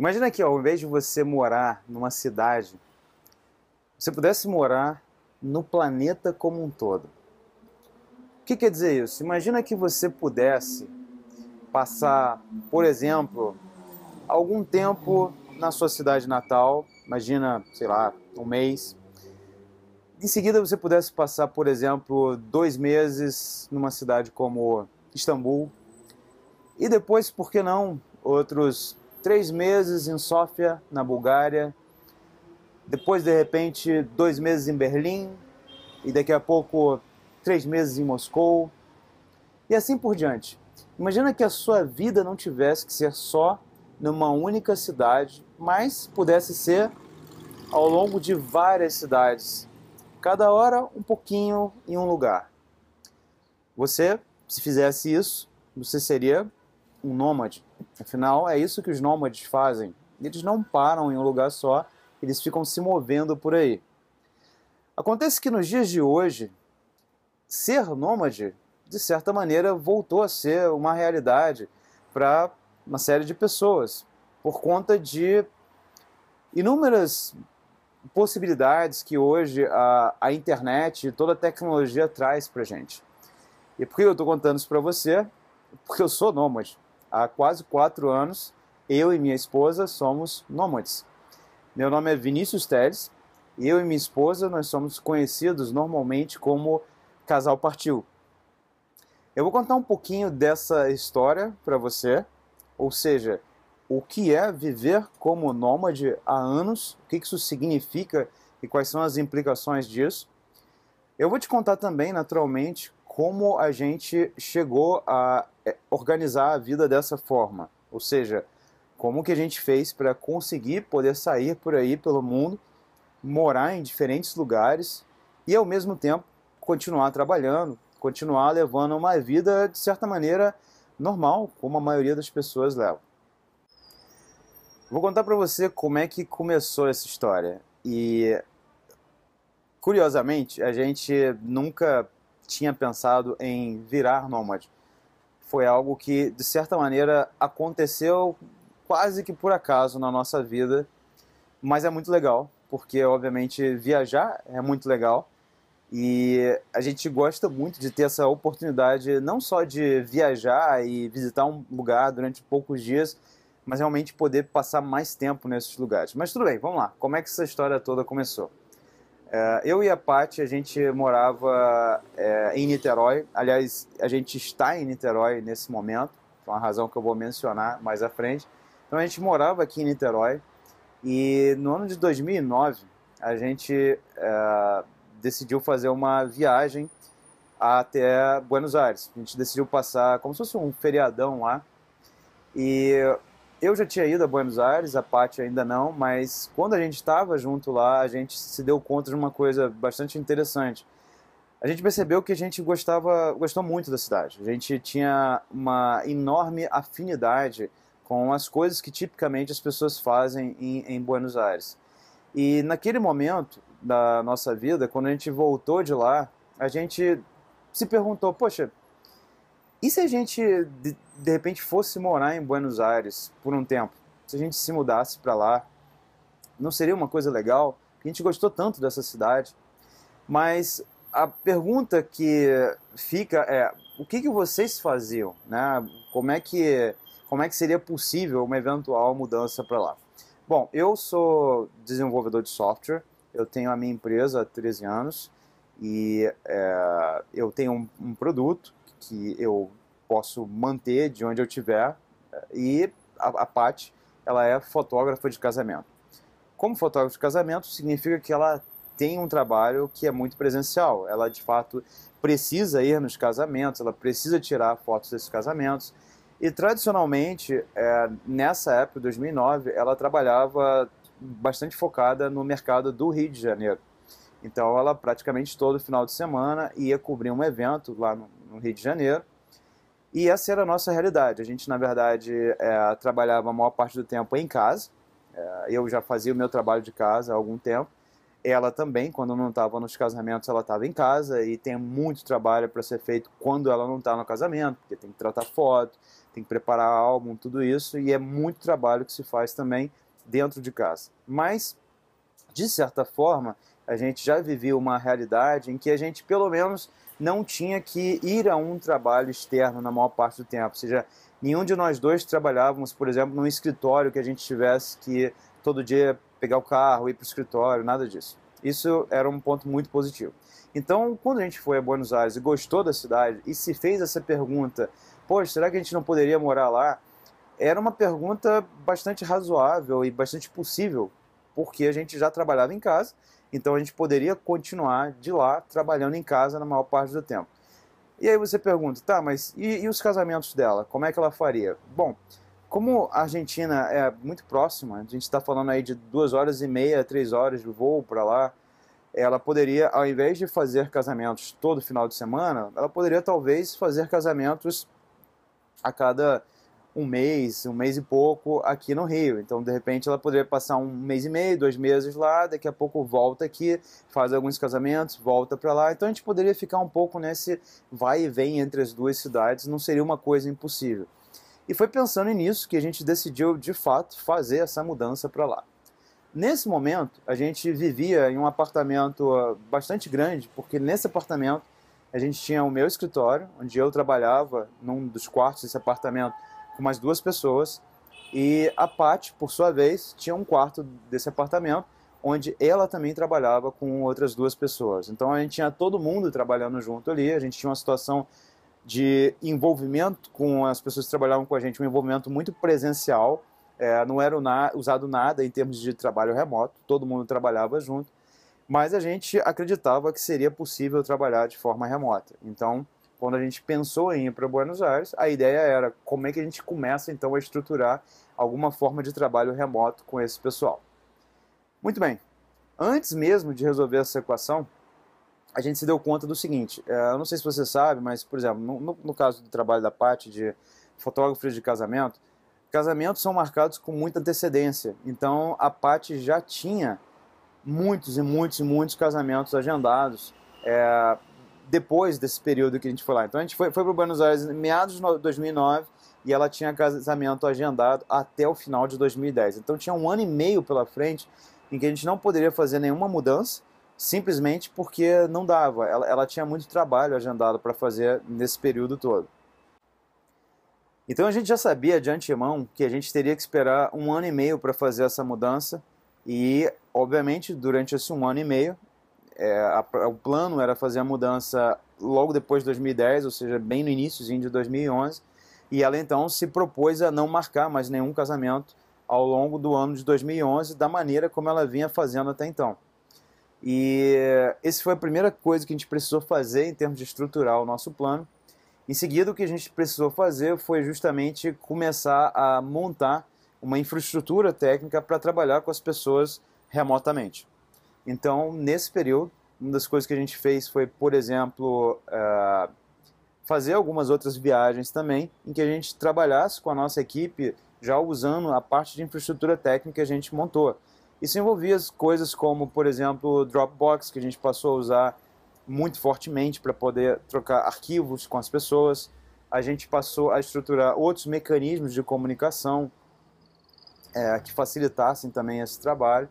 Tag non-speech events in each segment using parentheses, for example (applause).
Imagina que ao invés de você morar numa cidade, você pudesse morar no planeta como um todo. O que quer dizer isso? Imagina que você pudesse passar, por exemplo, algum tempo na sua cidade natal, imagina, sei lá, um mês. Em seguida você pudesse passar, por exemplo, dois meses numa cidade como Istambul. E depois, por que não, outros três meses em Sófia, na Bulgária. Depois, de repente, dois meses em Berlim. E daqui a pouco, três meses em Moscou. E assim por diante. Imagina que a sua vida não tivesse que ser só numa única cidade, mas pudesse ser ao longo de várias cidades, cada hora um pouquinho em um lugar. Você, se fizesse isso, você seria um nômade. Afinal, é isso que os nômades fazem. Eles não param em um lugar só, eles ficam se movendo por aí. Acontece que nos dias de hoje, ser nômade, de certa maneira, voltou a ser uma realidade para uma série de pessoas, por conta de inúmeras possibilidades que hoje a, a internet e toda a tecnologia traz para gente. E por que eu estou contando isso para você? Porque eu sou nômade há quase quatro anos, eu e minha esposa somos nômades. Meu nome é Vinícius Teles eu e minha esposa nós somos conhecidos normalmente como casal partiu. Eu vou contar um pouquinho dessa história para você, ou seja, o que é viver como nômade há anos, o que isso significa e quais são as implicações disso. Eu vou te contar também, naturalmente, como a gente chegou a organizar a vida dessa forma. Ou seja, como que a gente fez para conseguir poder sair por aí pelo mundo, morar em diferentes lugares e ao mesmo tempo continuar trabalhando, continuar levando uma vida de certa maneira normal, como a maioria das pessoas leva. Vou contar para você como é que começou essa história. E curiosamente, a gente nunca tinha pensado em virar nômade. Foi algo que, de certa maneira, aconteceu quase que por acaso na nossa vida, mas é muito legal, porque, obviamente, viajar é muito legal. E a gente gosta muito de ter essa oportunidade, não só de viajar e visitar um lugar durante poucos dias, mas realmente poder passar mais tempo nesses lugares. Mas tudo bem, vamos lá. Como é que essa história toda começou? É, eu e a Paty, a gente morava é, em Niterói. Aliás, a gente está em Niterói nesse momento, por uma razão que eu vou mencionar mais à frente. Então a gente morava aqui em Niterói e no ano de 2009 a gente é, decidiu fazer uma viagem até Buenos Aires. A gente decidiu passar como se fosse um feriadão lá. E eu já tinha ido a Buenos Aires, a Paty ainda não, mas quando a gente estava junto lá, a gente se deu conta de uma coisa bastante interessante. A gente percebeu que a gente gostava, gostou muito da cidade. A gente tinha uma enorme afinidade com as coisas que tipicamente as pessoas fazem em, em Buenos Aires. E naquele momento da nossa vida, quando a gente voltou de lá, a gente se perguntou: poxa, e se a gente, de, de repente, fosse morar em Buenos Aires por um tempo? Se a gente se mudasse para lá, não seria uma coisa legal? a gente gostou tanto dessa cidade. Mas a pergunta que fica é: o que, que vocês faziam? Né? Como, é que, como é que seria possível uma eventual mudança para lá? Bom, eu sou desenvolvedor de software, eu tenho a minha empresa há 13 anos e é, eu tenho um, um produto que eu posso manter de onde eu estiver e a, a Paty, ela é fotógrafa de casamento. Como fotógrafa de casamento significa que ela tem um trabalho que é muito presencial. Ela de fato precisa ir nos casamentos, ela precisa tirar fotos desses casamentos. E tradicionalmente, é, nessa época, 2009, ela trabalhava bastante focada no mercado do Rio de Janeiro. Então ela praticamente todo final de semana ia cobrir um evento lá no, no Rio de Janeiro. E essa era a nossa realidade. A gente, na verdade, é, trabalhava a maior parte do tempo em casa. É, eu já fazia o meu trabalho de casa há algum tempo. Ela também, quando não estava nos casamentos, ela estava em casa e tem muito trabalho para ser feito quando ela não está no casamento, porque tem que tratar foto, tem que preparar álbum, tudo isso, e é muito trabalho que se faz também dentro de casa. Mas, de certa forma, a gente já vivia uma realidade em que a gente, pelo menos, não tinha que ir a um trabalho externo na maior parte do tempo. Ou seja, nenhum de nós dois trabalhávamos, por exemplo, num escritório que a gente tivesse que todo dia pegar o carro, ir para o escritório, nada disso. Isso era um ponto muito positivo. Então, quando a gente foi a Buenos Aires e gostou da cidade e se fez essa pergunta, poxa, será que a gente não poderia morar lá? Era uma pergunta bastante razoável e bastante possível, porque a gente já trabalhava em casa, então a gente poderia continuar de lá trabalhando em casa na maior parte do tempo. E aí você pergunta, tá, mas e, e os casamentos dela? Como é que ela faria? Bom, como a Argentina é muito próxima, a gente está falando aí de duas horas e meia, três horas de voo para lá, ela poderia, ao invés de fazer casamentos todo final de semana, ela poderia talvez fazer casamentos a cada um mês, um mês e pouco aqui no Rio. Então, de repente, ela poderia passar um mês e meio, dois meses lá, daqui a pouco volta aqui, faz alguns casamentos, volta para lá. Então, a gente poderia ficar um pouco nesse vai e vem entre as duas cidades, não seria uma coisa impossível. E foi pensando nisso que a gente decidiu, de fato, fazer essa mudança para lá. Nesse momento, a gente vivia em um apartamento ah, bastante grande, porque nesse apartamento a gente tinha o meu escritório, onde eu trabalhava num dos quartos desse apartamento com mais duas pessoas, e a Pat, por sua vez, tinha um quarto desse apartamento, onde ela também trabalhava com outras duas pessoas. Então a gente tinha todo mundo trabalhando junto ali, a gente tinha uma situação de envolvimento com as pessoas que trabalhavam com a gente, um envolvimento muito presencial, é, não era usado nada em termos de trabalho remoto, todo mundo trabalhava junto, mas a gente acreditava que seria possível trabalhar de forma remota. Então, quando a gente pensou em ir para Buenos Aires, a ideia era como é que a gente começa então a estruturar alguma forma de trabalho remoto com esse pessoal. Muito bem, antes mesmo de resolver essa equação, a gente se deu conta do seguinte, é, eu não sei se você sabe, mas, por exemplo, no, no caso do trabalho da parte de fotógrafos de casamento, casamentos são marcados com muita antecedência. Então, a Paty já tinha muitos e muitos e muitos casamentos agendados é, depois desse período que a gente foi lá. Então, a gente foi, foi para Buenos Aires em meados de 2009 e ela tinha casamento agendado até o final de 2010. Então, tinha um ano e meio pela frente em que a gente não poderia fazer nenhuma mudança simplesmente porque não dava. Ela, ela tinha muito trabalho agendado para fazer nesse período todo. Então a gente já sabia de antemão que a gente teria que esperar um ano e meio para fazer essa mudança e, obviamente, durante esse um ano e meio, é, a, o plano era fazer a mudança logo depois de 2010, ou seja, bem no início de 2011, e ela então se propôs a não marcar mais nenhum casamento ao longo do ano de 2011 da maneira como ela vinha fazendo até então. E essa foi a primeira coisa que a gente precisou fazer em termos de estruturar o nosso plano. Em seguida, o que a gente precisou fazer foi justamente começar a montar uma infraestrutura técnica para trabalhar com as pessoas remotamente. Então, nesse período, uma das coisas que a gente fez foi, por exemplo, uh, fazer algumas outras viagens também, em que a gente trabalhasse com a nossa equipe já usando a parte de infraestrutura técnica que a gente montou. Isso envolvia coisas como, por exemplo, Dropbox, que a gente passou a usar muito fortemente para poder trocar arquivos com as pessoas. A gente passou a estruturar outros mecanismos de comunicação é, que facilitassem também esse trabalho.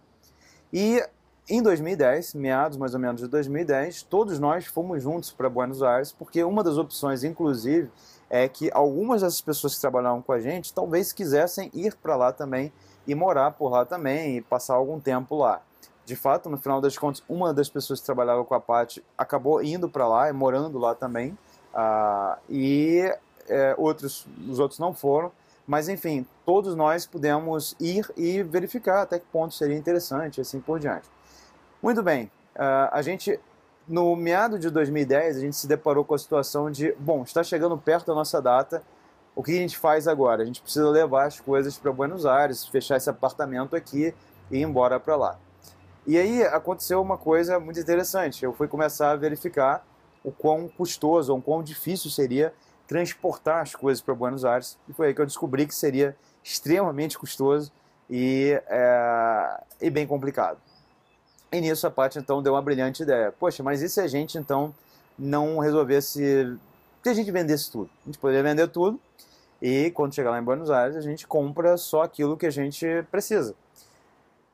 E em 2010, meados mais ou menos de 2010, todos nós fomos juntos para Buenos Aires, porque uma das opções, inclusive, é que algumas dessas pessoas que trabalhavam com a gente talvez quisessem ir para lá também e morar por lá também e passar algum tempo lá. De fato, no final das contas, uma das pessoas que trabalhava com a Paty acabou indo para lá e morando lá também. Uh, e é, outros, os outros não foram. Mas enfim, todos nós pudemos ir e verificar até que ponto seria interessante assim por diante. Muito bem, uh, a gente no meado de 2010 a gente se deparou com a situação de, bom, está chegando perto da nossa data, o que a gente faz agora? A gente precisa levar as coisas para Buenos Aires, fechar esse apartamento aqui e ir embora para lá. E aí aconteceu uma coisa muito interessante. Eu fui começar a verificar o quão custoso, ou quão difícil seria transportar as coisas para Buenos Aires. E foi aí que eu descobri que seria extremamente custoso e, é, e bem complicado. E nisso a Paty então deu uma brilhante ideia. Poxa, mas e se a gente então não resolvesse. Se a gente vendesse tudo? A gente poderia vender tudo E quando chegar lá em Buenos Aires, a gente compra só aquilo que a gente precisa.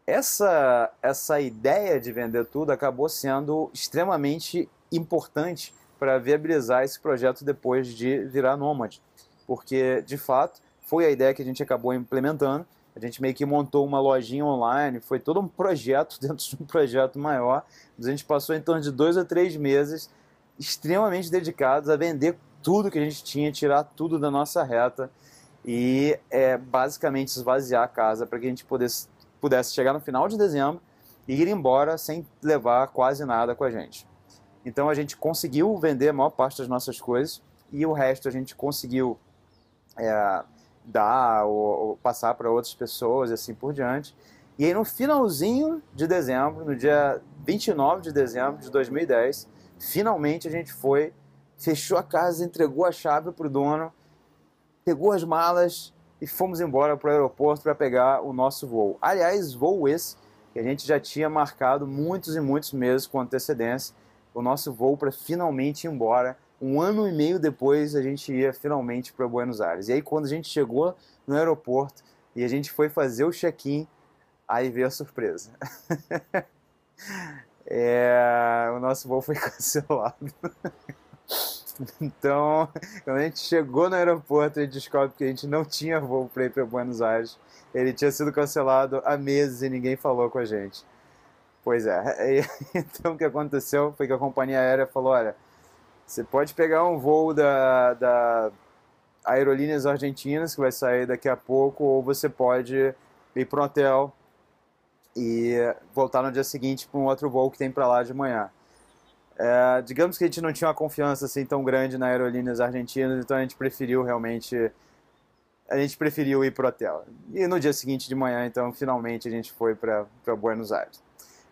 Essa, essa ideia de vender tudo acabou sendo extremamente importante para viabilizar esse projeto depois de virar nômade. Porque, de fato, foi a ideia que a gente acabou implementando. A gente meio que montou uma lojinha online, foi todo um projeto (laughs) dentro de um projeto maior. A gente passou em torno de dois ou três meses extremamente dedicados a vender tudo que a gente tinha, tirar tudo da nossa reta e é, basicamente esvaziar a casa para que a gente pudesse, pudesse chegar no final de dezembro e ir embora sem levar quase nada com a gente. Então a gente conseguiu vender a maior parte das nossas coisas e o resto a gente conseguiu é, dar ou, ou passar para outras pessoas e assim por diante. E aí no finalzinho de dezembro, no dia 29 de dezembro de 2010, finalmente a gente foi fechou a casa, entregou a chave para o dono, pegou as malas e fomos embora para o aeroporto para pegar o nosso voo. Aliás, voo esse que a gente já tinha marcado muitos e muitos meses com antecedência, o nosso voo para finalmente ir embora. Um ano e meio depois a gente ia finalmente para Buenos Aires. E aí quando a gente chegou no aeroporto e a gente foi fazer o check-in, aí veio a surpresa. (laughs) é, o nosso voo foi (laughs) cancelado. Então, quando a gente chegou no aeroporto, a gente descobre que a gente não tinha voo para ir para Buenos Aires. Ele tinha sido cancelado há meses e ninguém falou com a gente. Pois é. (laughs) Então, o que aconteceu foi que a companhia aérea falou: olha, você pode pegar um voo da, da Aerolíneas Argentinas, que vai sair daqui a pouco, ou você pode ir para um hotel e voltar no dia seguinte para um outro voo que tem para lá de manhã. É, digamos que a gente não tinha uma confiança assim tão grande na aerolíneas argentinas, então a gente preferiu realmente a gente preferiu ir para o hotel. E no dia seguinte de manhã, então, finalmente a gente foi para Buenos Aires.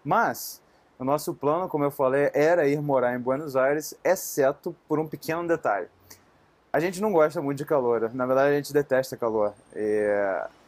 Mas o nosso plano, como eu falei, era ir morar em Buenos Aires, exceto por um pequeno detalhe. A gente não gosta muito de calor, na verdade a gente detesta calor. E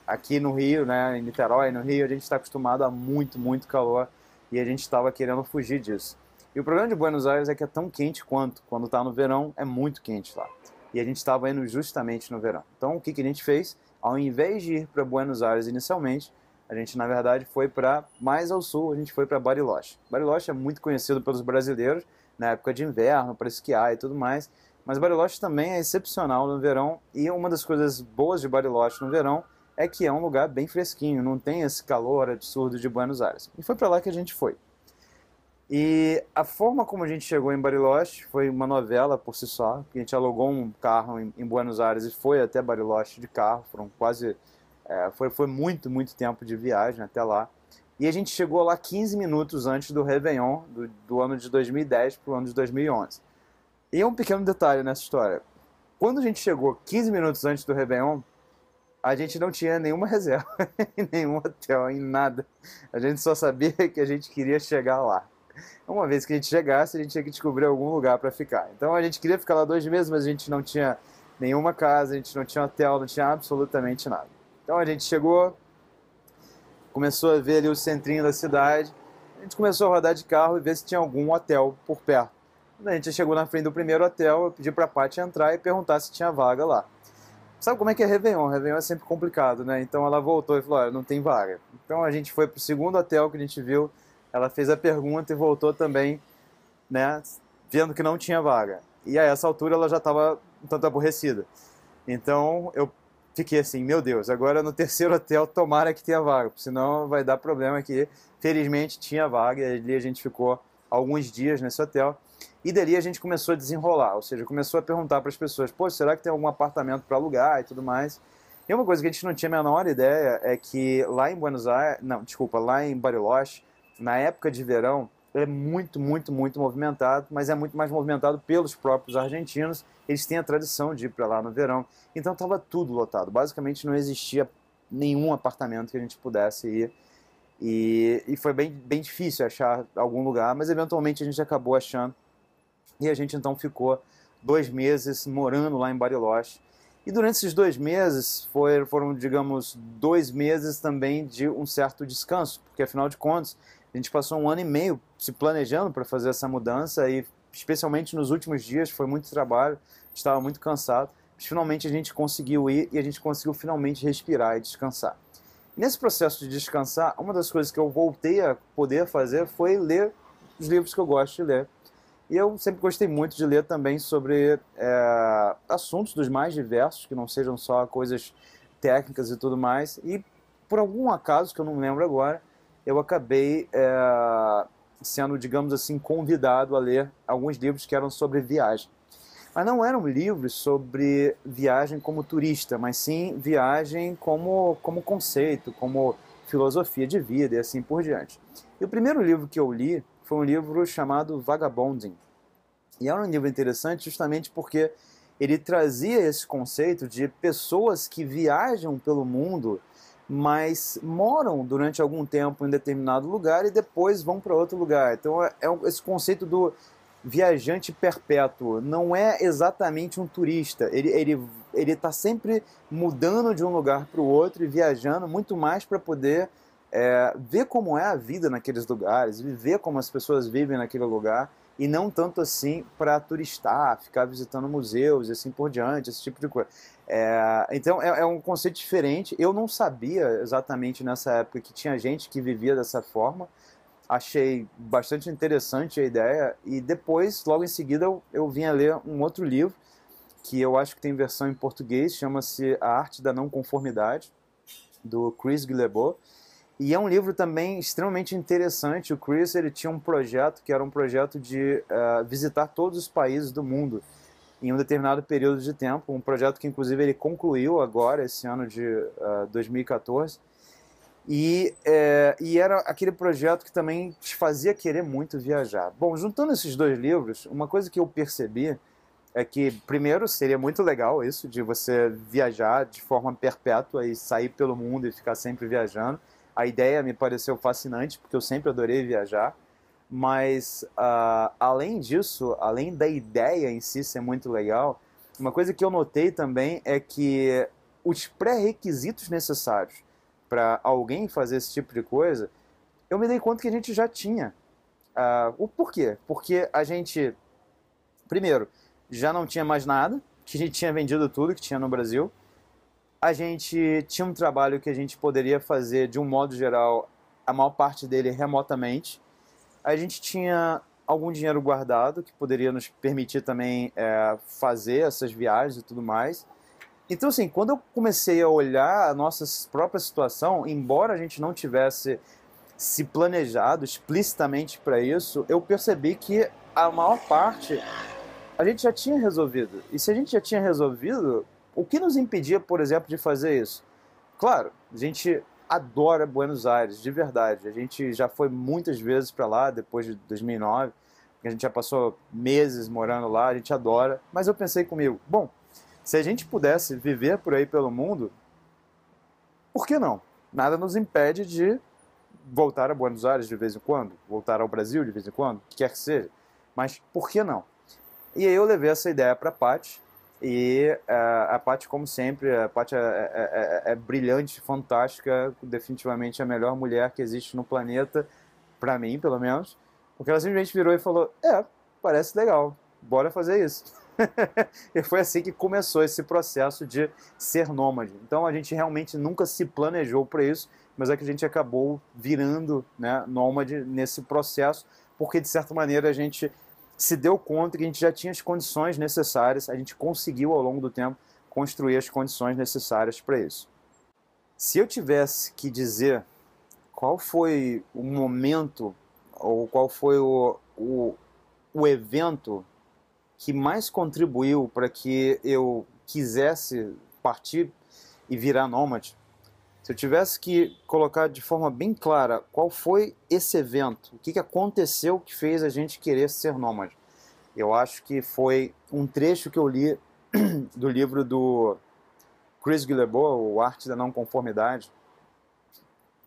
aqui no Rio, né, em Niterói, no Rio, a gente está acostumado a muito, muito calor e a gente estava querendo fugir disso. E o problema de Buenos Aires é que é tão quente quanto. Quando está no verão, é muito quente lá. E a gente estava indo justamente no verão. Então, o que, que a gente fez? Ao invés de ir para Buenos Aires inicialmente, a gente, na verdade, foi para mais ao sul, a gente foi para Bariloche. Bariloche é muito conhecido pelos brasileiros na época de inverno, para esquiar e tudo mais. Mas Bariloche também é excepcional no verão. E uma das coisas boas de Bariloche no verão é que é um lugar bem fresquinho, não tem esse calor absurdo de Buenos Aires. E foi para lá que a gente foi. E a forma como a gente chegou em Bariloche foi uma novela por si só. A gente alugou um carro em, Buenos Aires e foi até Bariloche de carro. Foram quase. É, foi, foi muito, muito tempo de viagem até lá. E a gente chegou lá 15 minutos antes do Réveillon, do, do ano de 2010 para o ano de 2011. E um pequeno detalhe nessa história. Quando a gente chegou 15 minutos antes do Réveillon, a gente não tinha nenhuma (laughs) reserva, em nenhum hotel, em nada. A gente só sabia que a gente queria chegar lá. Uma vez que a gente chegasse, a gente tinha que descobrir algum lugar para ficar. Então a gente queria ficar lá dois meses, mas a gente não tinha nenhuma casa, a gente não tinha hotel, não tinha absolutamente nada. Então a gente chegou, começou a ver ali o centrinho da cidade, a gente começou a rodar de carro e ver se tinha algum hotel por perto. Quando a gente chegou na frente do primeiro hotel, eu pedi para a Paty entrar e perguntar se tinha vaga lá. Sabe como é que é Réveillon? Réveillon é sempre complicado, né? Então ela voltou e falou: Olha, não tem vaga. Então a gente foi para o segundo hotel que a gente viu ela fez a pergunta e voltou também, né, vendo que não tinha vaga. E a essa altura ela já estava um tanto aborrecida. Então eu fiquei assim, meu Deus, agora no terceiro (laughs) hotel tomara que tenha vaga, senão vai dar problema aqui. Felizmente tinha vaga e ali a gente ficou alguns dias nesse hotel. E dali a gente começou a desenrolar, ou seja, começou a perguntar para as pessoas, pô, será que tem algum apartamento para alugar e tudo mais. E uma coisa que a gente não tinha a menor ideia é que lá em Buenos Aires, não, desculpa, lá em Bariloche, na época de verão, é muito, muito, muito movimentado, mas é muito mais movimentado pelos próprios argentinos. Eles têm a tradição de ir para lá no verão. Então estava tudo lotado. Basicamente não existia nenhum apartamento que a gente pudesse ir. E, e foi bem, bem difícil achar algum lugar, mas eventualmente a gente acabou achando. E a gente então ficou dois meses morando lá em Bariloche. E durante esses dois meses foi, foram, digamos, dois meses também de um certo descanso, porque afinal de contas a gente passou um ano e meio se planejando para fazer essa mudança e, especialmente nos últimos dias, foi muito trabalho, estava muito cansado. finalmente a gente conseguiu ir e a gente conseguiu finalmente respirar e descansar. Nesse processo de descansar, uma das coisas que eu voltei a poder fazer foi ler os livros que eu gosto de ler. E eu sempre gostei muito de ler também sobre é, assuntos dos mais diversos, que não sejam só coisas técnicas e tudo mais. E por algum acaso, que eu não lembro agora, eu acabei é, sendo, digamos assim, convidado a ler alguns livros que eram sobre viagem. Mas não eram livros sobre viagem como turista, mas sim viagem como, como conceito, como filosofia de vida e assim por diante. E o primeiro livro que eu li foi um livro chamado Vagabonding. E era um livro interessante justamente porque ele trazia esse conceito de pessoas que viajam pelo mundo, mas moram durante algum tempo em determinado lugar e depois vão para outro lugar. Então é, é esse conceito do viajante perpétuo. Não é exatamente um turista. Ele ele ele está sempre mudando de um lugar para o outro e viajando muito mais para poder é, ver como é a vida naqueles lugares, viver como as pessoas vivem naquele lugar e não tanto assim para turistar, ficar visitando museus e assim por diante, esse tipo de coisa. É, então é, é, um conceito diferente. Eu não sabia exatamente nessa época que tinha gente que vivia dessa forma. Achei bastante interessante a ideia e depois, logo em seguida, eu, eu vim a ler um outro livro que eu acho que tem versão em português, chama-se A Arte da Não Conformidade, do Chris Guillebeau e é um livro também extremamente interessante. O Chris ele tinha um projeto que era um projeto de uh, visitar todos os países do mundo em um determinado período de tempo. Um projeto que, inclusive, ele concluiu agora, esse ano de uh, eh, 2014. E, é, e era aquele projeto que também te fazia querer muito viajar. Bom, juntando esses dois livros, uma coisa que eu percebi é que, primeiro, seria muito legal isso, de você viajar de forma perpétua e sair pelo mundo e ficar sempre viajando. A ideia me pareceu fascinante, porque eu sempre adorei viajar. Mas, uh, além disso, além da ideia em si ser muito legal, uma coisa que eu notei também é que os pré-requisitos necessários para alguém fazer esse tipo de coisa, eu me dei conta que a gente já tinha. Uh, o porquê? Porque a gente, primeiro, já não tinha mais nada, que a gente tinha vendido tudo que tinha no Brasil a gente tinha um trabalho que a gente poderia fazer, de um modo geral, a maior parte dele remotamente. A gente tinha algum dinheiro guardado que poderia nos permitir também é, fazer essas viagens e tudo mais. Então, assim, quando eu comecei a olhar a nossa própria situação, embora a gente não tivesse se planejado explicitamente para isso, eu percebi que a maior parte a gente já tinha resolvido. E se a gente já tinha resolvido, o que nos impedia, por exemplo, de fazer isso? Claro, a gente adora Buenos Aires, de verdade. A gente já foi muitas vezes para lá depois de 2009, a gente já passou meses morando lá, a gente adora. Mas eu pensei comigo, bom, se a gente pudesse viver por aí pelo mundo, por que não? Nada nos impede de voltar a Buenos Aires de vez em quando, voltar ao Brasil de vez em quando, que quer que seja. Mas por que não? E aí eu levei essa ideia para a Paty, e uh, a Paty, como sempre, a Paty é, é, é, é, brilhante, fantástica, definitivamente a melhor mulher que existe no planeta, para mim, pelo menos. Porque ela simplesmente virou e falou: É, parece legal, bora fazer isso. (laughs) e foi assim que começou esse processo de ser nômade. Então a gente realmente nunca se planejou para isso, mas é que a gente acabou virando né, nômade nesse processo, porque de certa maneira a gente se deu conta que a gente já tinha as condições necessárias, a gente conseguiu ao longo do tempo construir as condições necessárias para isso. Se eu tivesse que dizer qual foi o momento ou qual foi o, o, o evento que mais contribuiu para que eu quisesse partir e virar nômade, se eu tivesse que colocar de forma bem clara qual foi esse evento, o que, aconteceu que fez a gente querer ser nômade, eu acho que foi um trecho que eu li (clears throat) do livro do Chris Guillebeau, O Arte da Não Conformidade.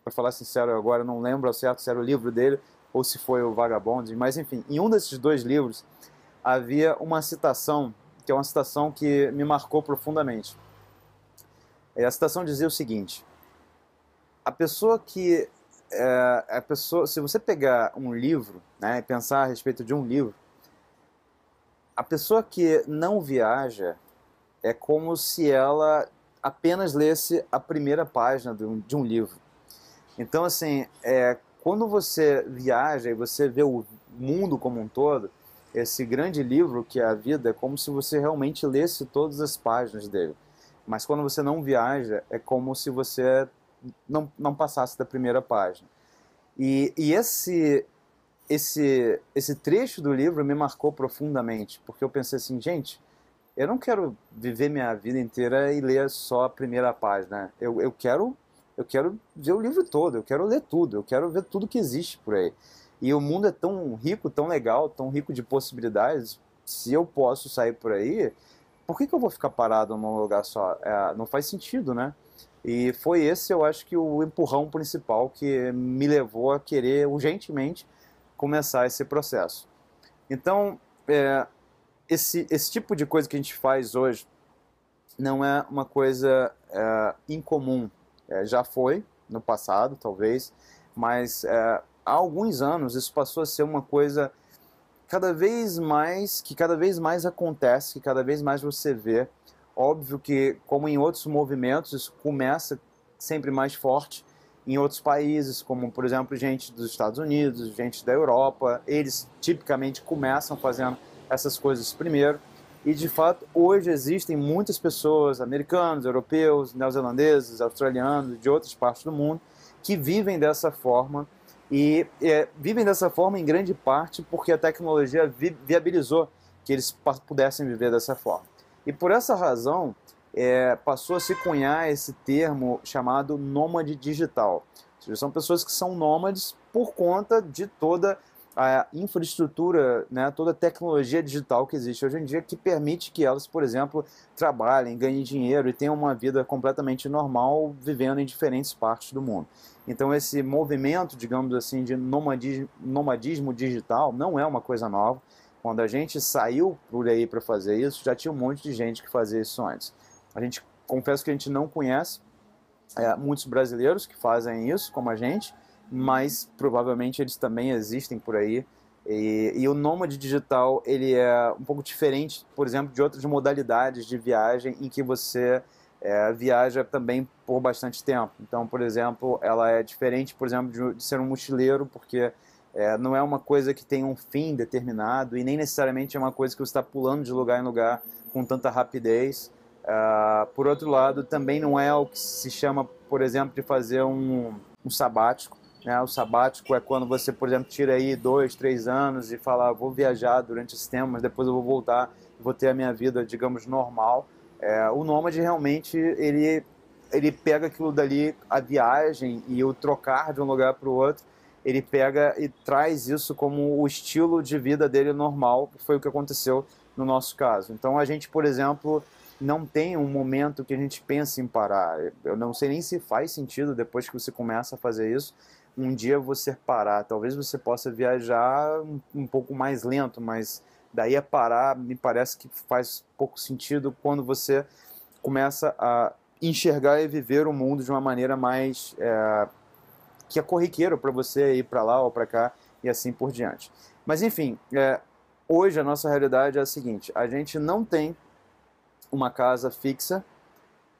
Para falar sincero, agora não lembro certo se era o livro dele ou se foi o Vagabond, mas enfim, em um desses dois livros havia uma citação, que é uma citação que me marcou profundamente. A citação dizia o seguinte: a pessoa que é, a pessoa, se você pegar um livro, né, e pensar a respeito de um livro, a pessoa que não viaja, é como se ela apenas lesse a primeira página de um, de um livro. Então, assim, é, quando você viaja e você vê o mundo como um todo, esse grande livro que é a vida é como se você realmente lesse todas as páginas dele. Mas quando você não viaja, é como se você não, não passasse da primeira página. E, e esse, esse, esse trecho do livro me marcou profundamente, porque eu pensei assim, gente, eu não quero viver minha vida inteira e ler só a primeira página. Eu, eu quero eu quero ver o livro todo, eu quero ler tudo, eu quero ver tudo que existe por aí. E o mundo é tão rico, tão legal, tão rico de possibilidades. Se eu posso sair por aí, por que, que eu vou ficar parado num lugar só? É, não faz sentido, né? E foi esse, eu acho que, o empurrão principal que me levou a querer urgentemente começar esse processo. Então, é, esse, esse tipo de coisa que a gente faz hoje não é uma coisa é, incomum. É, já foi no passado, talvez, mas é, há alguns anos isso passou a ser uma coisa cada vez mais que cada vez mais acontece, que cada vez mais você vê. Óbvio que, como em outros movimentos, isso começa sempre mais forte em outros países, como por exemplo gente dos Estados Unidos, gente da Europa. Eles tipicamente começam fazendo essas coisas primeiro. E de fato, hoje existem muitas pessoas, americanos, europeus, neozelandeses, australianos, de outras partes do mundo, que vivem dessa forma e é, vivem dessa forma em grande parte porque a tecnologia vi viabilizou que eles pudessem viver dessa forma. E por essa razão, é, passou a se cunhar esse termo chamado nômade digital. Seja, são pessoas que são nômades por conta de toda a infraestrutura, né, toda a tecnologia digital que existe hoje em dia que permite que elas, por exemplo, trabalhem, ganhem dinheiro e tenham uma vida completamente normal vivendo em diferentes partes do mundo. Então esse movimento, digamos assim, de nomadismo, nomadismo digital não é uma coisa nova. Quando a gente saiu por aí para fazer isso, já tinha um monte de gente que fazia isso antes. A gente confesso que a gente não conhece é, muitos brasileiros que fazem isso, como a gente, mas provavelmente eles também existem por aí. E, e, o nômade digital ele é um pouco diferente, por exemplo, de outras modalidades de viagem em que você é, viaja também por bastante tempo. Então, por exemplo, ela é diferente, por exemplo, de, de ser um mochileiro, porque é, não é uma coisa que tem um fim determinado e nem necessariamente é uma coisa que você está pulando de lugar em lugar com tanta rapidez. Uh, por outro lado, também não é o que se chama, por exemplo, de fazer um, um sabático. Né? O sabático é quando você, por exemplo, tira aí dois, três anos e fala, ah, vou viajar durante esse tempo, mas depois eu vou voltar e vou ter a minha vida, digamos, normal. É, o nômade realmente ele ele pega aquilo dali, a viagem e o trocar de um lugar para o outro, ele pega e traz isso como o estilo de vida dele normal, que foi o que aconteceu no nosso caso. Então a gente, por exemplo, não tem um momento que a gente pense em parar. Eu não sei nem se faz sentido depois que você começa a fazer isso, um dia você parar. Talvez você possa viajar um, um pouco mais lento, mas daí a parar me parece que faz pouco sentido quando você começa a enxergar e viver o mundo de uma maneira mais é, que é corriqueiro para você ir para lá ou para cá e assim por diante. Mas enfim, é, hoje a nossa realidade é a seguinte: a gente não tem uma casa fixa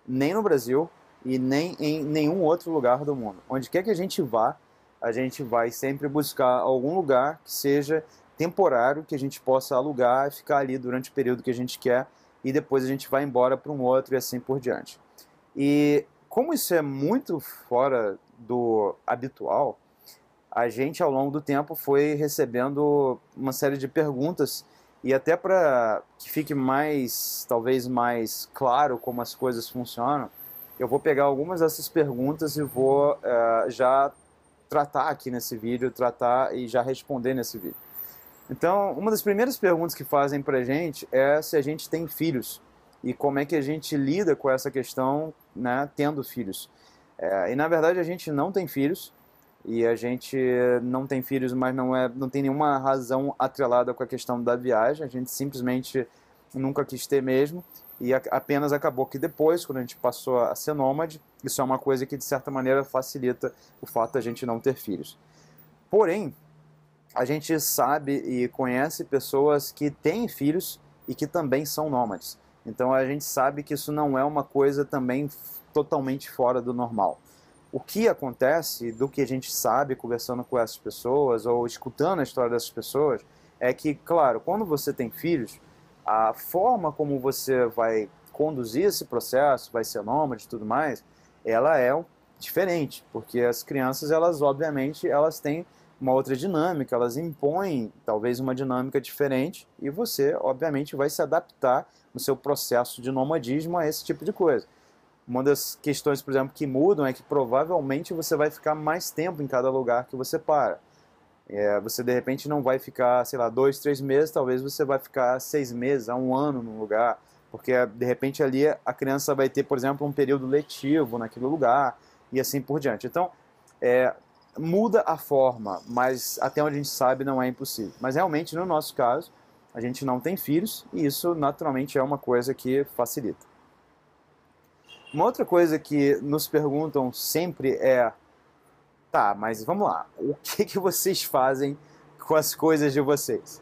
nem no Brasil e nem em nenhum outro lugar do mundo. Onde quer que a gente vá, a gente vai sempre buscar algum lugar que seja temporário, que a gente possa alugar e ficar ali durante o período que a gente quer e depois a gente vai embora para um outro e assim por diante. E como isso é muito fora do habitual, a gente ao longo do tempo foi recebendo uma série de perguntas e até para que fique mais, talvez mais claro como as coisas funcionam, eu vou pegar algumas dessas perguntas e vou uh, já tratar aqui nesse vídeo, tratar e já responder nesse vídeo. Então, uma das primeiras perguntas que fazem para a gente é se a gente tem filhos e como é que a gente lida com essa questão, né, tendo filhos. É, e na verdade a gente não tem filhos e a gente não tem filhos, mas não é, não tem nenhuma razão atrelada com a questão da viagem. A gente simplesmente nunca quis ter mesmo e a, apenas acabou que depois, quando a gente passou a ser nômade, isso é uma coisa que de certa maneira facilita o fato da gente não ter filhos. Porém, a gente sabe e conhece pessoas que têm filhos e que também são nômades. Então a gente sabe que isso não é uma coisa também totalmente fora do normal. O que acontece, do que a gente sabe conversando com essas pessoas ou escutando a história dessas pessoas, é que, claro, quando você tem filhos, a forma como você vai conduzir esse processo, vai ser nômade e tudo mais, ela é diferente, porque as crianças, elas obviamente, elas têm uma outra dinâmica, elas impõem talvez uma dinâmica diferente e você, obviamente, vai se adaptar no seu processo de nomadismo a esse tipo de coisa. Uma das questões, por exemplo, que mudam é que provavelmente você vai ficar mais tempo em cada lugar que você para. É, você de repente não vai ficar, sei lá, dois, três meses, talvez você vai ficar seis meses, a um ano no lugar, porque de repente ali a criança vai ter, por exemplo, um período letivo naquele lugar e assim por diante. Então, é, muda a forma, mas até onde a gente sabe não é impossível. Mas realmente, no nosso caso, a gente não tem filhos e isso naturalmente é uma coisa que facilita. Uma outra coisa que nos perguntam sempre é: tá, mas vamos lá, o (laughs) que, que vocês fazem com as coisas de vocês?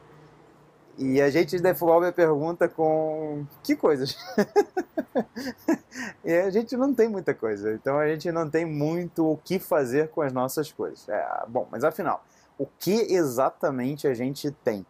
E a gente devolve a pergunta com que coisas? (laughs) e a gente não tem muita coisa, então a gente não tem muito o que fazer com as nossas coisas. É, bom, mas afinal, o que exatamente a gente tem?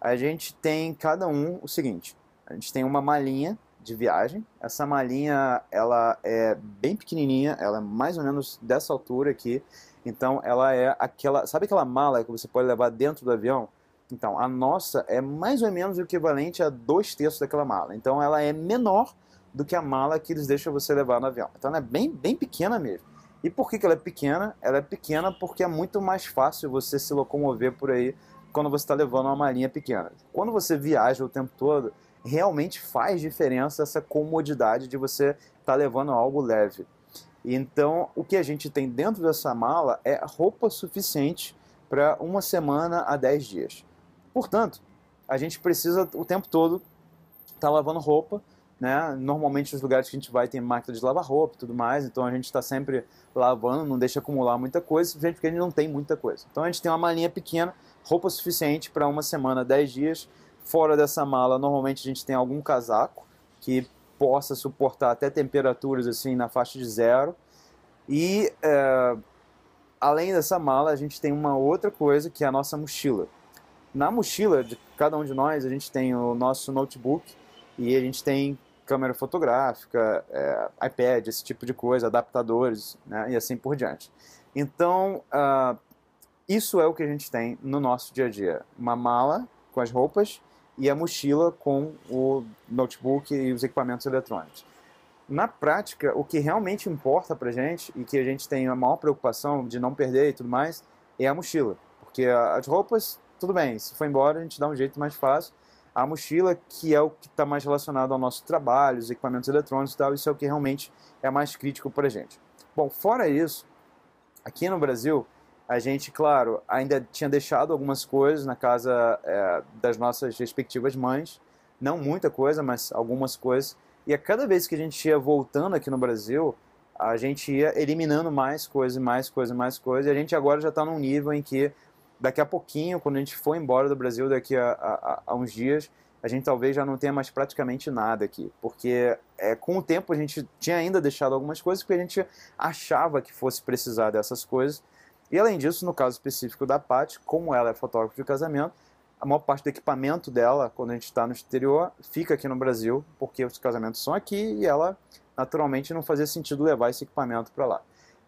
A gente tem cada um o seguinte: a gente tem uma malinha de viagem. Essa malinha ela é bem pequenininha, ela é mais ou menos dessa altura aqui. Então ela é aquela, sabe aquela mala que você pode levar dentro do avião? Então, a nossa é mais ou menos o equivalente a dois terços daquela mala. Então, ela é menor do que a mala que eles deixam você levar no avião. Então, ela é bem, bem pequena mesmo. E por que, que ela é pequena? Ela é pequena porque é muito mais fácil você se locomover por aí quando você está levando uma malinha pequena. Quando você viaja o tempo todo, realmente faz diferença essa comodidade de você estar tá levando algo leve. Então, o que a gente tem dentro dessa mala é roupa suficiente para uma semana a 10 dias. Portanto, a gente precisa o tempo todo estar tá lavando roupa, né? Normalmente os lugares que a gente vai tem máquina de lavar roupa e tudo mais, então a gente está sempre lavando, não deixa acumular muita coisa, porque a gente não tem muita coisa. Então a gente tem uma malinha pequena, roupa suficiente para uma semana, 10 dias. Fora dessa mala, normalmente a gente tem algum casaco que possa suportar até temperaturas assim na faixa de zero. E é, além dessa mala, a gente tem uma outra coisa que é a nossa mochila. Na mochila de cada um de nós, a gente tem o nosso notebook e a gente tem câmera fotográfica, é, iPad, esse tipo de coisa, adaptadores né, e assim por diante. Então, uh, isso é o que a gente tem no nosso dia a dia: uma mala com as roupas e a mochila com o notebook e os equipamentos eletrônicos. Na prática, o que realmente importa para gente e que a gente tem a maior preocupação de não perder e tudo mais é a mochila, porque as roupas tudo bem, se for embora a gente dá um jeito mais fácil. A mochila, que é o que está mais relacionado ao nosso trabalho, os equipamentos eletrônicos e tal, isso é o que realmente é mais crítico para gente. Bom, fora isso, aqui no Brasil, a gente, claro, ainda tinha deixado algumas coisas na casa é, das nossas respectivas mães, não muita coisa, mas algumas coisas. E a cada vez que a gente ia voltando aqui no Brasil, a gente ia eliminando mais coisas, mais coisas, mais coisas. E a gente agora já está num nível em que daqui a pouquinho, quando a gente for embora do Brasil, daqui a, a, a, uns dias, a gente talvez já não tenha mais praticamente nada aqui. Porque é, com o tempo a gente tinha ainda deixado algumas coisas porque a gente achava que fosse precisar dessas coisas. E além disso, no caso específico da Paty, como ela é fotógrafa de casamento, a maior parte do equipamento dela, quando a gente está no exterior, fica aqui no Brasil, porque os casamentos são aqui e ela, naturalmente, não fazia sentido levar esse equipamento para lá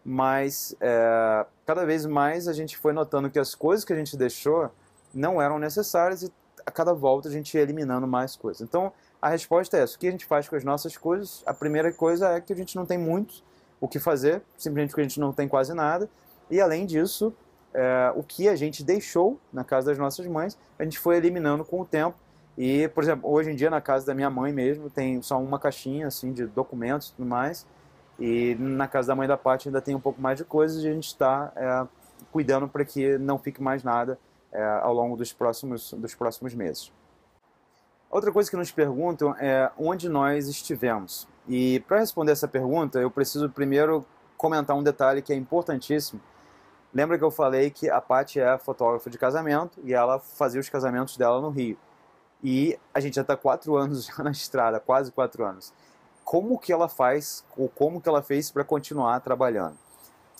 mas é, cada vez mais a gente foi notando que as coisas que a gente deixou não eram necessárias e a cada volta a gente ia eliminando mais coisas. Então a resposta é essa: o que a gente faz com as nossas coisas? A primeira coisa é que a gente não tem muito o que fazer, simplesmente porque a gente não tem quase nada, e além disso, é, o que a gente deixou na casa das nossas mães, a gente foi eliminando com o tempo. E, por exemplo, hoje em dia na casa da minha mãe mesmo tem só uma caixinha assim de documentos e tudo mais e na casa da mãe da Paty ainda tem um pouco mais de coisas e a gente está é, cuidando para que não fique mais nada é, ao longo dos próximos, dos próximos meses. Outra coisa que nos perguntam é onde nós estivemos. E para responder essa pergunta, eu preciso primeiro comentar um detalhe que é importantíssimo. Lembra que eu falei que a Paty é fotógrafa de casamento e ela fazia os casamentos dela no Rio. e a gente já está quatro (laughs) anos já na estrada, quase quatro anos. Como que ela faz, ou como que ela fez para continuar trabalhando?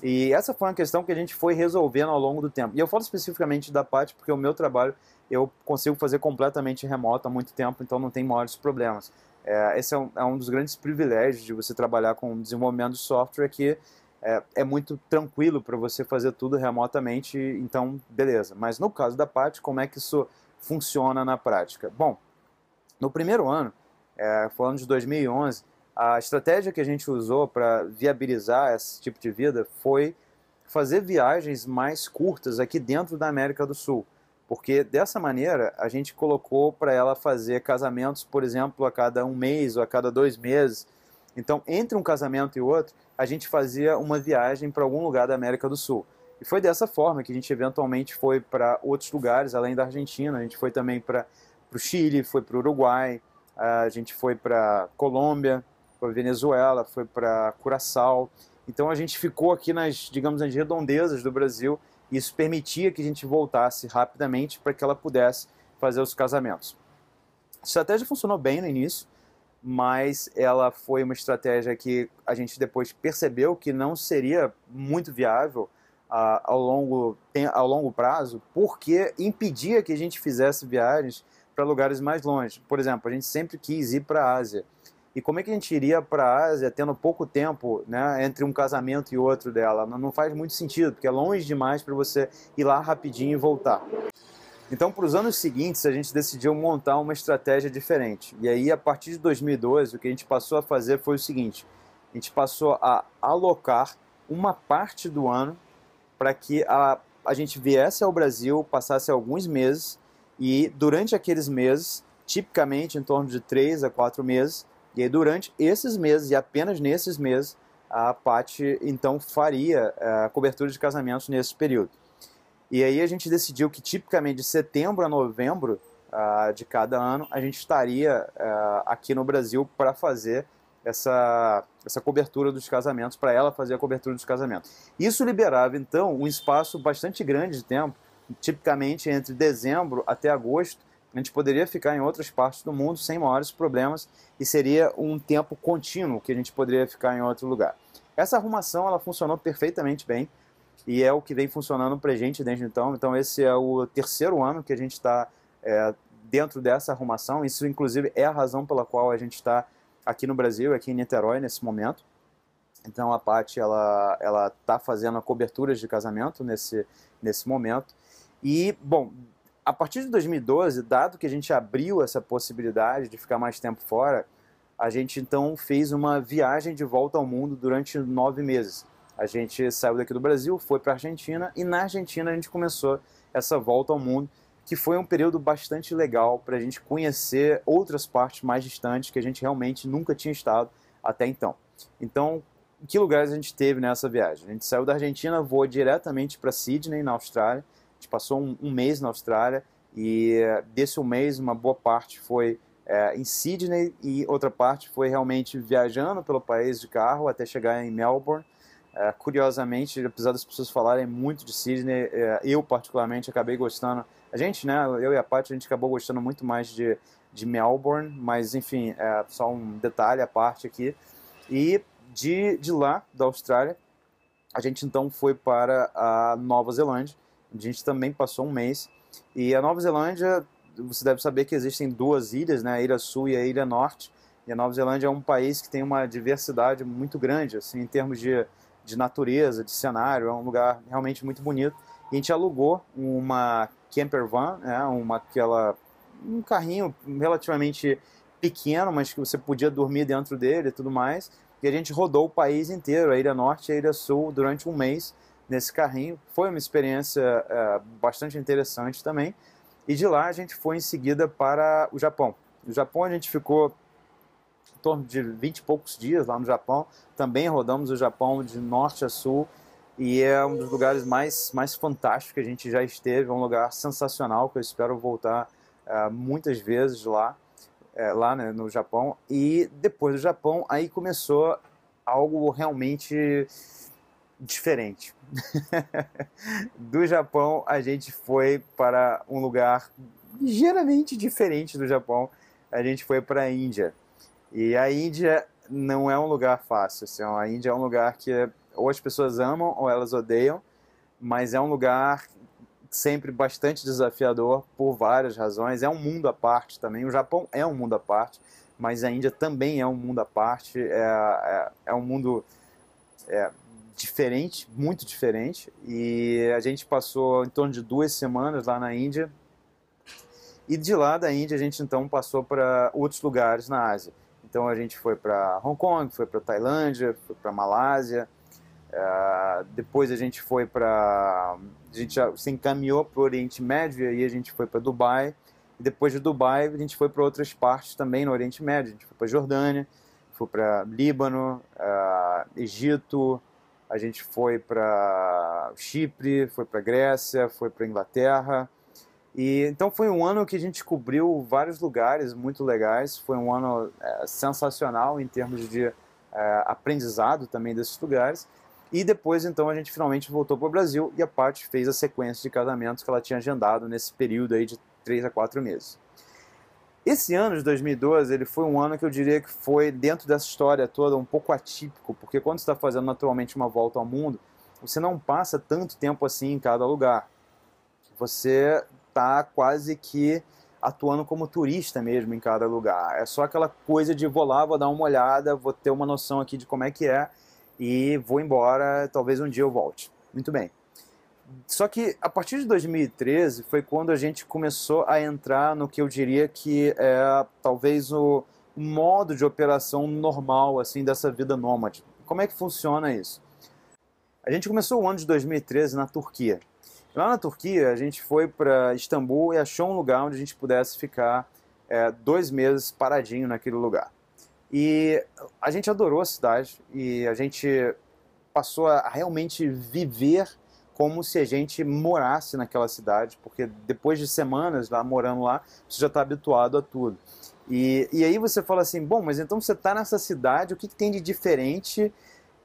E essa foi uma questão que a gente foi resolvendo ao longo do tempo. E eu falo especificamente da parte porque o meu trabalho eu consigo fazer completamente remoto há muito tempo, então não tem maiores problemas. É, esse é um, é um, dos grandes privilégios de você trabalhar com desenvolvimento de software que é, é muito tranquilo para você fazer tudo remotamente, então beleza. Mas no caso da parte, como é que isso funciona na prática? Bom, no primeiro ano, é, falando de 2011, a estratégia que a gente usou para viabilizar esse tipo de vida foi fazer viagens mais curtas aqui dentro da América do Sul. Porque dessa maneira a gente colocou para ela fazer casamentos, por exemplo, a cada um mês ou a cada dois meses. Então, entre um casamento e outro, a gente fazia uma viagem para algum lugar da América do Sul. E foi dessa forma que a gente eventualmente foi para outros lugares, além da Argentina. A gente foi também para o Chile, foi para o Uruguai, a gente foi para Colômbia, para Venezuela, foi para Curaçao. Então a gente ficou aqui nas, digamos, nas redondezas do Brasil e isso permitia que a gente voltasse rapidamente para que ela pudesse fazer os casamentos. A estratégia funcionou bem no início, mas ela foi uma estratégia que a gente depois percebeu que não seria muito viável ao, longo, ao longo prazo, porque impedia que a gente fizesse viagens para lugares mais longe. Por exemplo, a gente sempre quis ir para a Ásia. E como é que a gente iria para a Ásia tendo pouco tempo né, entre um casamento e outro dela? Não faz muito sentido, porque é longe demais para você ir lá rapidinho e voltar. Então, para os anos seguintes, a gente decidiu montar uma estratégia diferente. E aí, a partir de 2012, o que a gente passou a fazer foi o seguinte: a gente passou a alocar uma parte do ano para que a, a gente viesse ao Brasil, passasse alguns meses e durante aqueles meses, tipicamente em torno de três a quatro meses, e aí durante esses meses e apenas nesses meses, a Paty então faria a uh, cobertura de casamentos nesse período. E aí a gente decidiu que tipicamente de setembro a novembro uh, de cada ano a gente estaria uh, aqui no Brasil para fazer essa, essa cobertura dos casamentos, para ela fazer a cobertura dos casamentos. Isso liberava, então, um espaço bastante grande de tempo, tipicamente entre dezembro até agosto, a gente poderia ficar em outras partes do mundo sem maiores problemas e seria um tempo contínuo que a gente poderia ficar em outro lugar. Essa arrumação ela funcionou perfeitamente bem e é o que vem funcionando para a gente desde então. Então esse é o terceiro ano que a gente está é, dentro dessa arrumação. Isso inclusive é a razão pela qual a gente está aqui no Brasil, aqui em Niterói, nesse momento. Então a Paty ela ela está fazendo coberturas de casamento nesse nesse momento. E bom, a partir de 2012, dado que a gente abriu essa possibilidade de ficar mais tempo fora, a gente então fez uma viagem de volta ao mundo durante nove meses. A gente saiu daqui do Brasil, foi para a Argentina e na Argentina a gente começou essa volta ao mundo que foi um período bastante legal para a gente conhecer outras partes mais distantes que a gente realmente nunca tinha estado até então. Então, que lugares a gente teve nessa viagem? A gente saiu da Argentina, voou diretamente para Sydney, na Austrália. A gente passou um, um, mês na Austrália e desse um mês, uma boa parte foi é, em Sydney e outra parte foi realmente viajando pelo país de carro até chegar em Melbourne. É, curiosamente, apesar das pessoas falarem muito de Sydney, é, eu particularmente acabei gostando a gente, né, eu e a Paty, a gente acabou gostando muito mais de, de Melbourne, mas enfim, é só um detalhe à parte aqui. E de, de lá, da Austrália, a gente então foi para a Nova Zelândia, a gente também passou um mês. E a Nova Zelândia, você deve saber que existem duas ilhas, né, a Ilha Sul e a Ilha Norte. E a Nova Zelândia é um país que tem uma diversidade muito grande, assim, em termos de, de natureza, de cenário, é um lugar realmente muito bonito. E a gente alugou uma camper van, né, uma aquela um carrinho relativamente pequeno, mas que você podia dormir dentro dele e tudo mais. E a gente rodou o país inteiro, a Ilha Norte e a Ilha Sul, durante um mês nesse carrinho. Foi uma experiência é, bastante interessante também. E de lá a gente foi em seguida para o Japão. No Japão a gente ficou torno de 20 e poucos dias lá no Japão. Também rodamos o Japão de norte a sul e é um dos lugares mais, mais fantásticos que a gente já esteve, é um lugar sensacional que eu espero voltar uh, muitas vezes lá, uh, lá né, no Japão. E depois do Japão, aí começou algo realmente diferente. (laughs) do Japão, a gente foi para um lugar ligeiramente diferente do Japão, a gente foi para a Índia. E a Índia não é um lugar fácil. Assim, a Índia é um lugar que ou as pessoas amam ou elas odeiam, mas é um lugar sempre bastante desafiador por várias razões. É um mundo à parte também. O Japão é um mundo à parte, mas a Índia também é um mundo à parte. É, é, é um mundo é, diferente, muito diferente. E a gente passou em torno de duas semanas lá na Índia. E de lá da Índia a gente então passou para outros lugares na Ásia. Então a gente foi para Hong Kong, foi para Tailândia, foi para Malásia. Uh, depois a gente foi para a gente se encaminhou para o Oriente Médio e aí a gente foi para Dubai. E depois de Dubai a gente foi para outras partes também no Oriente Médio. A gente foi para Jordânia, foi para Líbano, uh, Egito, a gente foi para Chipre, foi para Grécia, foi para Inglaterra. E então foi um ano que a gente cobriu vários lugares muito legais. Foi um ano é, sensacional em termos de é, aprendizado também desses lugares. E depois então a gente finalmente voltou para o Brasil e a Paty fez a sequência de casamentos que ela tinha agendado nesse período aí de três a quatro meses. Esse ano de 2012 ele foi um ano que eu diria que foi dentro dessa história toda um pouco atípico, porque quando você está fazendo naturalmente uma volta ao mundo, você não passa tanto tempo assim em cada lugar. Você está quase que atuando como turista mesmo em cada lugar. É só aquela coisa de vou lá, vou dar uma olhada, vou ter uma noção aqui de como é que é e vou embora, talvez um dia eu volte. Muito bem. Só que a partir de 2013 foi quando a gente começou a entrar no que eu diria que é talvez o modo de operação normal assim dessa vida nômade. Como é que funciona isso? A gente começou o ano de 2013 na Turquia. Lá na Turquia, a gente foi para Istambul e achou um lugar onde a gente pudesse ficar é, dois meses paradinho naquele lugar. E a gente adorou a cidade e a gente passou a realmente viver como se a gente morasse naquela cidade, porque depois de semanas lá morando lá, você já está habituado a tudo. E, e aí você fala assim, bom, mas então você está nessa cidade, o que, que, tem de diferente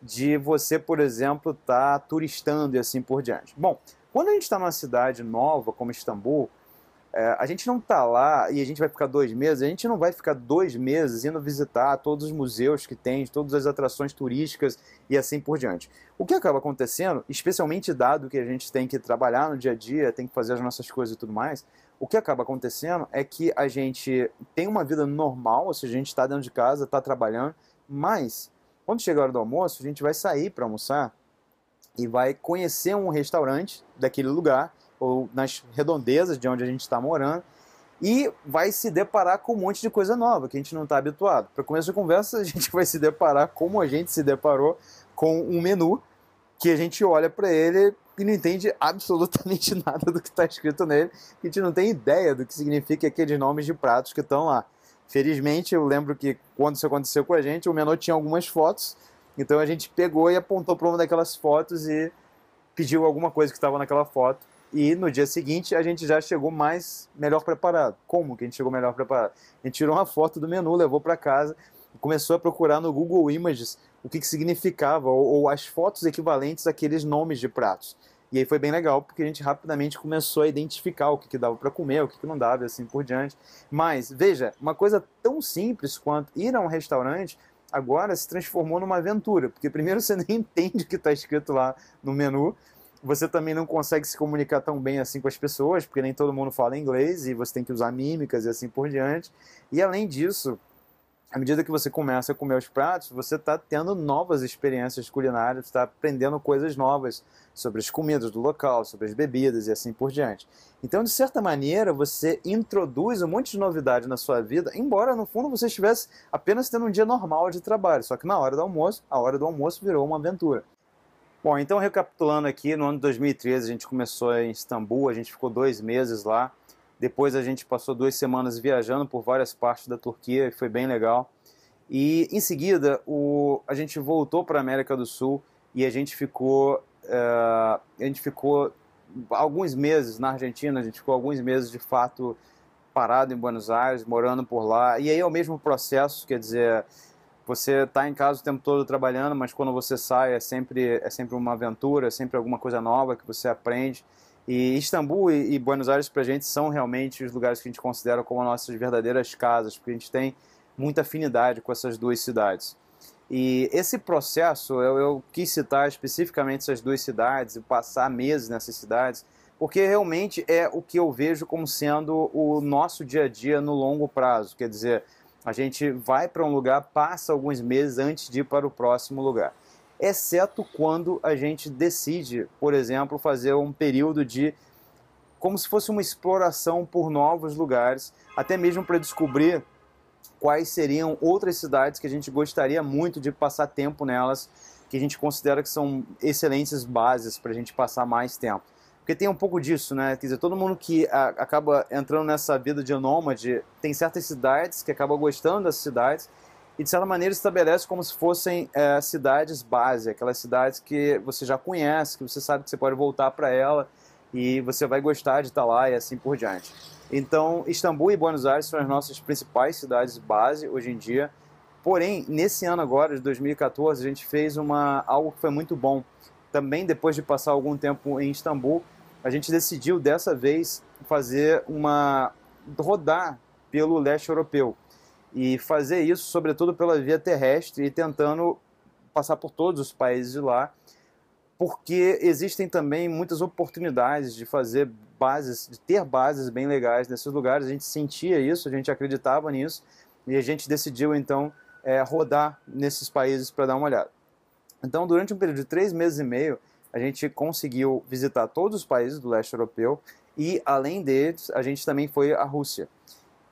de você, por exemplo, estar tá turistando e assim por diante? Bom, quando a gente está numa cidade nova, como Istambul, é, a gente não está lá e a gente vai ficar dois meses, a gente não vai ficar dois meses indo visitar todos os museus que tem, todas as atrações turísticas e assim por diante. O que acaba acontecendo, especialmente dado que a gente tem que trabalhar no dia a dia, tem que fazer as nossas coisas e tudo mais, o que acaba acontecendo é que a gente tem uma vida normal, ou seja, a gente está dentro de casa, está trabalhando, mas quando chega a hora do almoço, a gente vai sair para almoçar e vai conhecer um restaurante daquele lugar, ou nas redondezas de onde a gente está morando, e vai se deparar com um monte de coisa nova que a gente não está habituado. Para começo de conversa, (laughs) a gente vai se deparar como a gente se deparou com um menu que a gente olha para ele e não entende absolutamente (laughs) nada do que está escrito nele, a gente não tem ideia do que significa aqueles nomes de pratos que estão lá. Felizmente, eu lembro que quando isso aconteceu com a gente, o menu tinha algumas fotos então a gente pegou e apontou para uma daquelas fotos e pediu alguma coisa que estava naquela foto. E no dia seguinte a gente já chegou mais melhor preparado. Como que a gente chegou melhor preparado? A gente tirou uma foto do menu, levou para casa começou a procurar no Google Images o que, que significava ou, ou, as fotos equivalentes àqueles nomes de pratos. E aí foi bem legal porque a gente rapidamente começou a identificar o que, que dava para comer, o que, que não dava e assim por diante. Mas veja, uma coisa tão simples quanto ir a um restaurante agora se transformou numa aventura, porque primeiro (laughs) você nem entende o que está escrito lá no menu, você também não consegue se comunicar tão bem assim com as pessoas, porque nem todo mundo fala inglês e você tem que usar mímicas e assim por diante. E além disso, à medida que você começa a comer os pratos, você está tendo novas experiências culinárias, está aprendendo coisas novas sobre as comidas do local, sobre as bebidas e assim por diante. Então, de certa maneira, você introduz um monte de novidade na sua vida, embora no fundo você estivesse apenas tendo um dia normal de trabalho, só que na hora do almoço, a hora do almoço virou uma aventura. Bom, então recapitulando aqui, no ano de 2013 a gente começou em Istambul, a gente ficou dois meses lá. Depois a gente passou duas semanas viajando por várias partes da Turquia e foi bem legal. E em seguida o, a gente voltou para a América do Sul e a gente ficou uh, a gente ficou alguns meses na Argentina, a gente ficou alguns meses de fato parado em Buenos Aires, morando por lá. E aí é o mesmo processo, quer dizer, você está em casa o tempo todo trabalhando, mas quando você sai é sempre, é sempre uma aventura, é sempre alguma coisa nova que você aprende. E Istambul e, Buenos Aires para a gente são realmente os lugares que a gente considera como nossas verdadeiras casas, porque a gente tem muita afinidade com essas duas cidades. E esse processo, eu, eu quis citar especificamente essas duas cidades e passar meses nessas cidades, porque realmente é o que eu vejo como sendo o nosso dia a dia no longo prazo. Quer dizer, a gente vai para um lugar, passa alguns meses antes de ir para o próximo lugar. Exceto quando a gente decide, por exemplo, fazer um período de como se fosse uma exploração por novos lugares, até mesmo para descobrir quais seriam outras cidades que a gente gostaria muito de passar tempo nelas, que a gente considera que são excelentes bases para a gente passar mais tempo. Porque tem um pouco disso, né? Quer dizer, todo mundo que a, acaba entrando nessa vida de nômade tem certas cidades que acaba gostando dessas cidades e de certa maneira estabelece como se fossem é, cidades base, aquelas cidades que você já conhece, que você sabe que você pode voltar para ela e você vai gostar de estar lá e assim por diante. Então, Istambul e Buenos Aires são as nossas principais cidades base hoje em dia. Porém, nesse ano agora, de 2014, a gente fez uma, algo que foi muito bom. Também depois de passar algum tempo em Istambul, a gente decidiu dessa vez fazer uma rodar pelo leste europeu e fazer isso sobretudo pela via terrestre e tentando passar por todos os países de lá porque existem também muitas oportunidades de fazer bases, de ter bases bem legais nesses lugares. A gente sentia isso, a gente acreditava nisso e a gente decidiu então é, rodar nesses países para dar uma olhada. Então, durante um período de três meses e meio, a gente conseguiu visitar todos os países do leste europeu e, além deles, a gente também foi à Rússia.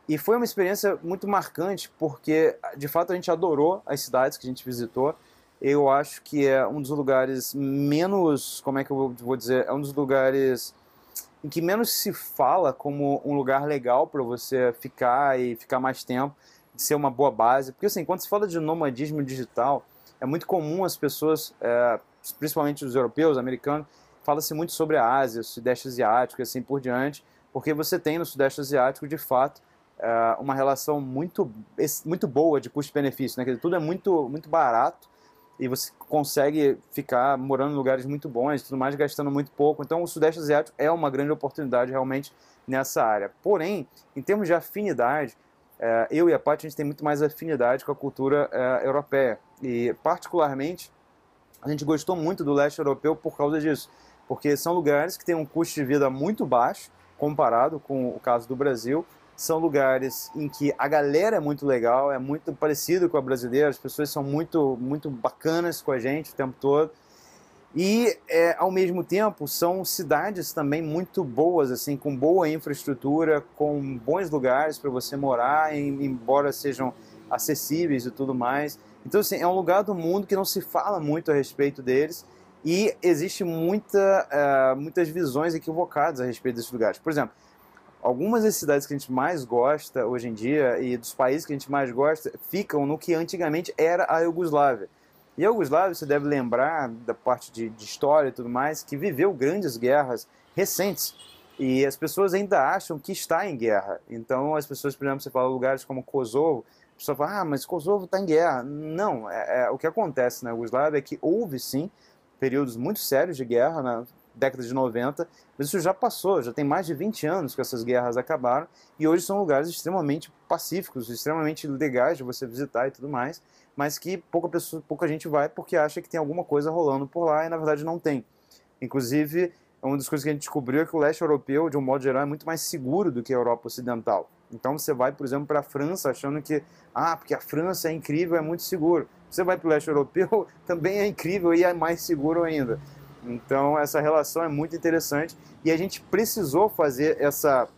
E foi uma experiência muito marcante porque, de fato, a gente adorou as cidades que a gente visitou eu acho que é um dos lugares menos, como é que eu vou dizer, é um dos lugares em que menos se fala como um lugar legal para você ficar e ficar mais tempo, ser uma boa base. Porque assim, quando se fala de nomadismo digital, é muito comum as pessoas, é, principalmente os europeus, americanos, fala-se muito sobre a Ásia, o Sudeste Asiático e assim por diante, porque você tem no Sudeste Asiático, de fato, é, uma relação muito, muito boa de custo-benefício, né? Quer dizer, tudo é muito, muito barato, e você consegue ficar morando em lugares muito bons tudo mais, gastando muito pouco. Então, o Sudeste Asiático é uma grande oportunidade realmente nessa área. Porém, em termos de afinidade, é, eu e a Paty, a gente tem muito mais afinidade com a cultura é, europeia. E, particularmente, a gente gostou muito do leste europeu por causa disso. Porque são lugares que têm um custo de vida muito baixo, comparado com o caso do Brasil, são lugares em que a galera é muito legal, é muito parecido com a brasileira, as pessoas são muito, muito bacanas com a gente o tempo todo. E, é, ao mesmo tempo, são cidades também muito boas, assim, com boa infraestrutura, com bons lugares para você morar, embora sejam acessíveis e tudo mais. Então, assim, é um lugar do mundo que não se fala muito a respeito deles e existe muita, uh, muitas visões equivocadas a respeito desses lugares. Por exemplo, algumas das cidades que a gente mais gosta hoje em dia e dos países que a gente mais gosta ficam no que antigamente era a Iugoslávia. E a Iugoslávia, você deve lembrar da parte de, de história e tudo mais, que viveu grandes guerras recentes. E as pessoas ainda acham que está em guerra. Então, as pessoas, por exemplo, você fala lugares como Kosovo, a pessoa fala, ah, mas Kosovo está em guerra. Não, é, é, o que acontece na Iugoslávia é que houve sim períodos muito sérios de guerra, na, década de 90, mas isso já passou, já tem mais de 20 anos que essas guerras acabaram e hoje são lugares extremamente pacíficos, extremamente legais de você visitar e tudo mais, mas que pouca, pessoa, pouca gente vai porque acha que tem alguma coisa rolando por lá e na verdade não tem. Inclusive, uma das coisas que a gente descobriu é que o leste europeu, de um modo geral, é muito mais seguro do que a Europa Ocidental. Então você vai, por exemplo, para a França achando que, ah, porque a França é incrível, é muito seguro. Você vai para o leste europeu, (laughs) também é incrível e é mais seguro ainda. Então essa relação é muito interessante e a gente precisou fazer essa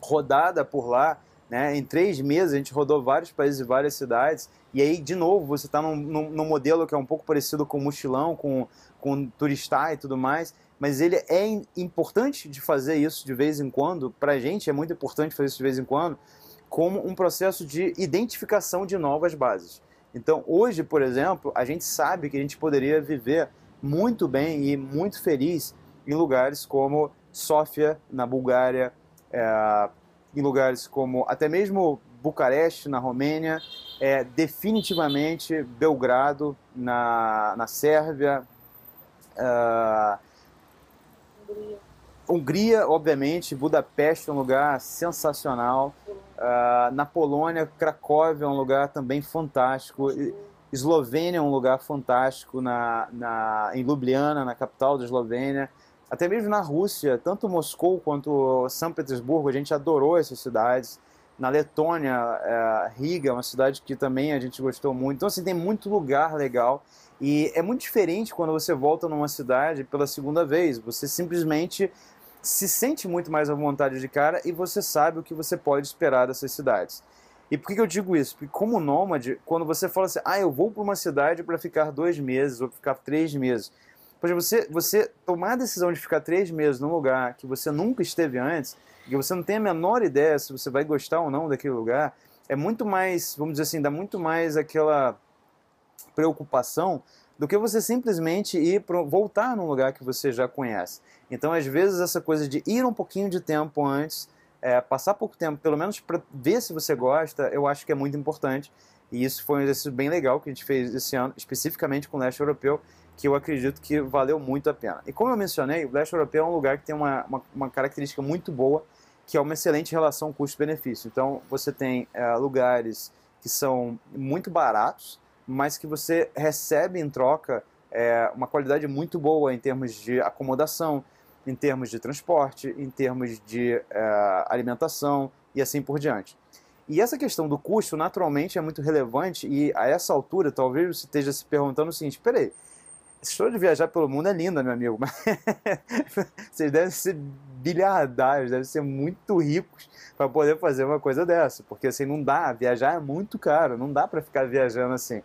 rodada por lá, né? Em três meses a gente rodou vários países e várias cidades e aí de novo você está num, num, num, modelo que é um pouco parecido com mochilão, com com turistar e tudo mais, mas ele é importante de fazer isso de vez em quando. Para a gente é muito importante fazer isso de vez em quando, como um processo de identificação de novas bases. Então hoje, por exemplo, a gente sabe que a gente poderia viver muito bem e muito feliz em lugares como Sófia, na Bulgária, é, em lugares como até mesmo Bucareste, na Romênia, é, definitivamente Belgrado, na, na Sérvia, uh, Hungria, obviamente, Budapeste é um lugar sensacional. Uh, na Polônia, Cracóvia é um lugar também fantástico. Eslovênia é um lugar fantástico, na, na, em Ljubljana, na capital da Eslovênia. Até mesmo na Rússia, tanto Moscou quanto São Petersburgo, a gente adorou essas cidades. Na Letônia, é, Riga, uma cidade que também a gente gostou muito. Então, assim, tem muito lugar legal. E é muito diferente quando você volta numa cidade pela segunda vez. Você simplesmente se sente muito mais à vontade de cara e você sabe o que você pode esperar dessas cidades. E por que eu digo isso? Porque como nômade, quando você fala assim, ah, eu vou para uma cidade para ficar dois meses ou ficar três meses, pois você, você tomar a decisão de ficar três meses num lugar que você nunca esteve antes, que você não tem a menor ideia se você vai gostar ou não daquele lugar, é muito mais, vamos dizer assim, dá muito mais aquela preocupação do que você simplesmente ir pro, voltar num lugar que você já conhece. Então, às vezes, essa coisa de ir um pouquinho de tempo antes, é, passar pouco tempo, pelo menos para ver se você gosta, eu acho que é muito importante. E isso foi um exercício bem legal que a gente fez esse ano, especificamente com o leste europeu, que eu acredito que valeu muito a pena. E como eu mencionei, o leste europeu é um lugar que tem uma, uma, uma característica muito boa, que é uma excelente relação custo-benefício. Então, você tem é, lugares que são muito baratos, mas que você recebe em troca é, uma qualidade muito boa em termos de acomodação, em termos de transporte, em termos de é, alimentação e assim por diante. E essa questão do custo, naturalmente, é muito relevante e a essa altura, talvez você esteja se perguntando o seguinte, peraí, essa história de viajar pelo mundo é linda, meu amigo, (laughs) mas vocês devem ser bilhardários, devem ser muito ricos para poder fazer uma coisa dessa, porque assim, não dá, viajar é muito caro, não dá para ficar viajando assim.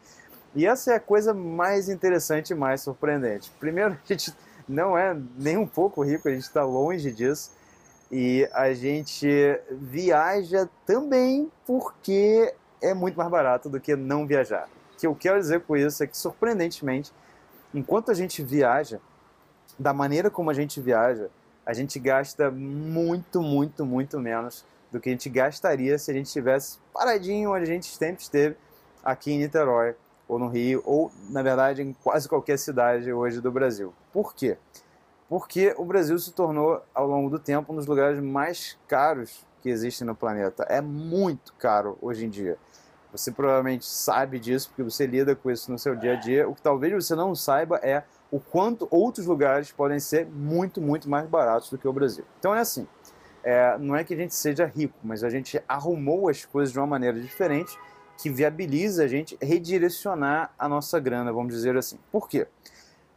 E essa é a coisa mais interessante e mais surpreendente. Primeiro, a gente não é nem um pouco rico, a gente está longe disso. E a gente viaja também porque é muito mais barato do que não viajar. O que eu quero dizer com isso é que, surpreendentemente, enquanto a gente viaja, da maneira como a gente viaja, a gente gasta muito, muito, muito menos do que a gente gastaria se a gente estivesse paradinho onde a gente sempre esteve, aqui em Niterói, ou no Rio, ou, na verdade, em quase qualquer cidade hoje do Brasil. Por quê? Porque o Brasil se tornou, ao longo do tempo, um dos lugares mais caros que existem no planeta. É muito caro hoje em dia. Você provavelmente sabe disso, porque você lida com isso no seu dia a dia. O que talvez você não saiba é o quanto outros lugares podem ser muito, muito mais baratos do que o Brasil. Então é assim, é, não é que a gente seja rico, mas a gente arrumou as coisas de uma maneira diferente que viabiliza a gente redirecionar a nossa grana, vamos dizer assim. Por quê?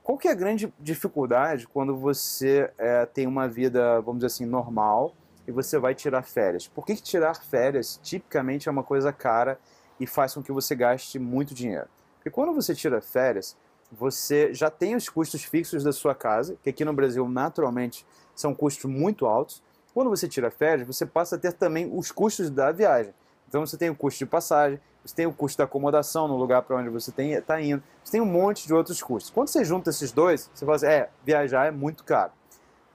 Qual que é a grande dificuldade quando você é, tem uma vida, vamos dizer assim, normal e você vai tirar férias? Por que, que tirar férias tipicamente é uma coisa cara e faz com que você gaste muito dinheiro? Porque quando você tira férias, você já tem os custos fixos da sua casa, que aqui no Brasil naturalmente são custos muito altos. Quando você tira férias, você passa a ter também os custos da viagem. Então você tem o custo de passagem, você tem o custo da acomodação no lugar para onde você está indo, você tem um monte de outros custos. Quando você junta esses dois, você fala assim, é, viajar é muito caro.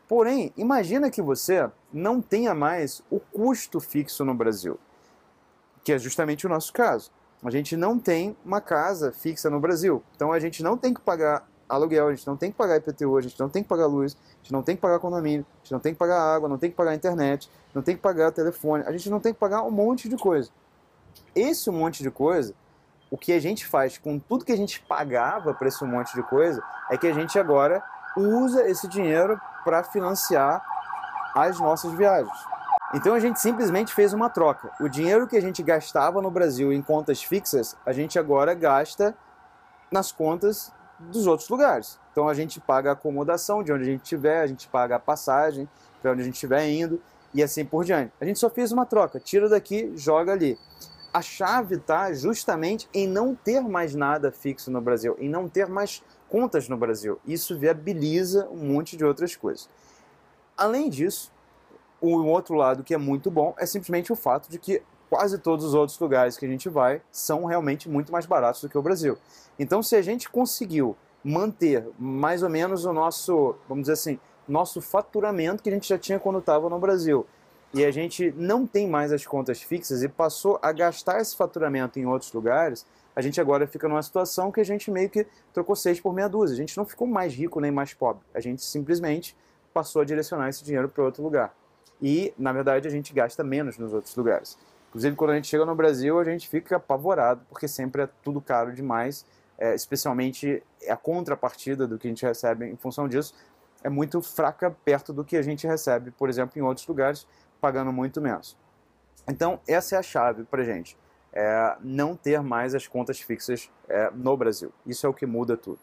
Porém, imagina que você não tenha mais o custo fixo no Brasil, que é justamente o nosso caso. A gente não tem uma casa fixa no Brasil, então a gente não tem que pagar aluguel, a gente não tem que pagar IPTU, a gente não tem que pagar luz, a gente não tem que pagar condomínio, a gente não tem que pagar água, não tem que pagar internet, não tem que pagar telefone, a gente não tem que pagar um monte de coisa. Esse monte de coisa, o que a gente faz com tudo que a gente pagava para esse monte de coisa, é que a gente agora usa esse dinheiro para financiar as nossas viagens. Então a gente simplesmente fez uma troca. O dinheiro que a gente gastava no Brasil em contas fixas, a gente agora gasta nas contas dos outros lugares. Então a gente paga a acomodação de onde a gente estiver, a gente paga a passagem para onde a gente estiver indo e assim por diante. A gente só fez uma troca, tira daqui, joga ali a chave está justamente em não ter mais nada fixo no Brasil, em não ter mais contas no Brasil. Isso viabiliza um monte de outras coisas. Além disso, o outro lado que é muito bom é simplesmente o fato de que quase todos os outros lugares que a gente vai são realmente muito mais baratos do que o Brasil. Então, se a gente conseguiu manter mais ou menos o nosso, vamos dizer assim, nosso faturamento que a gente já tinha quando estava no Brasil, e a gente não tem mais as contas fixas e passou a gastar esse faturamento em outros lugares, a gente agora fica numa situação que a gente meio que trocou seis por meia dúzia. A gente não ficou mais rico nem mais pobre. A gente simplesmente passou a direcionar esse dinheiro para outro lugar. E, na verdade, a gente gasta menos nos outros lugares. Inclusive, quando a gente chega no Brasil, a gente fica apavorado, porque sempre é tudo caro demais, é, especialmente a contrapartida do que a gente recebe em função disso é muito fraca perto do que a gente recebe, por exemplo, em outros lugares, pagando muito menos. Então, essa é a chave para gente. É não ter mais as contas fixas é, no Brasil. Isso é o que muda tudo.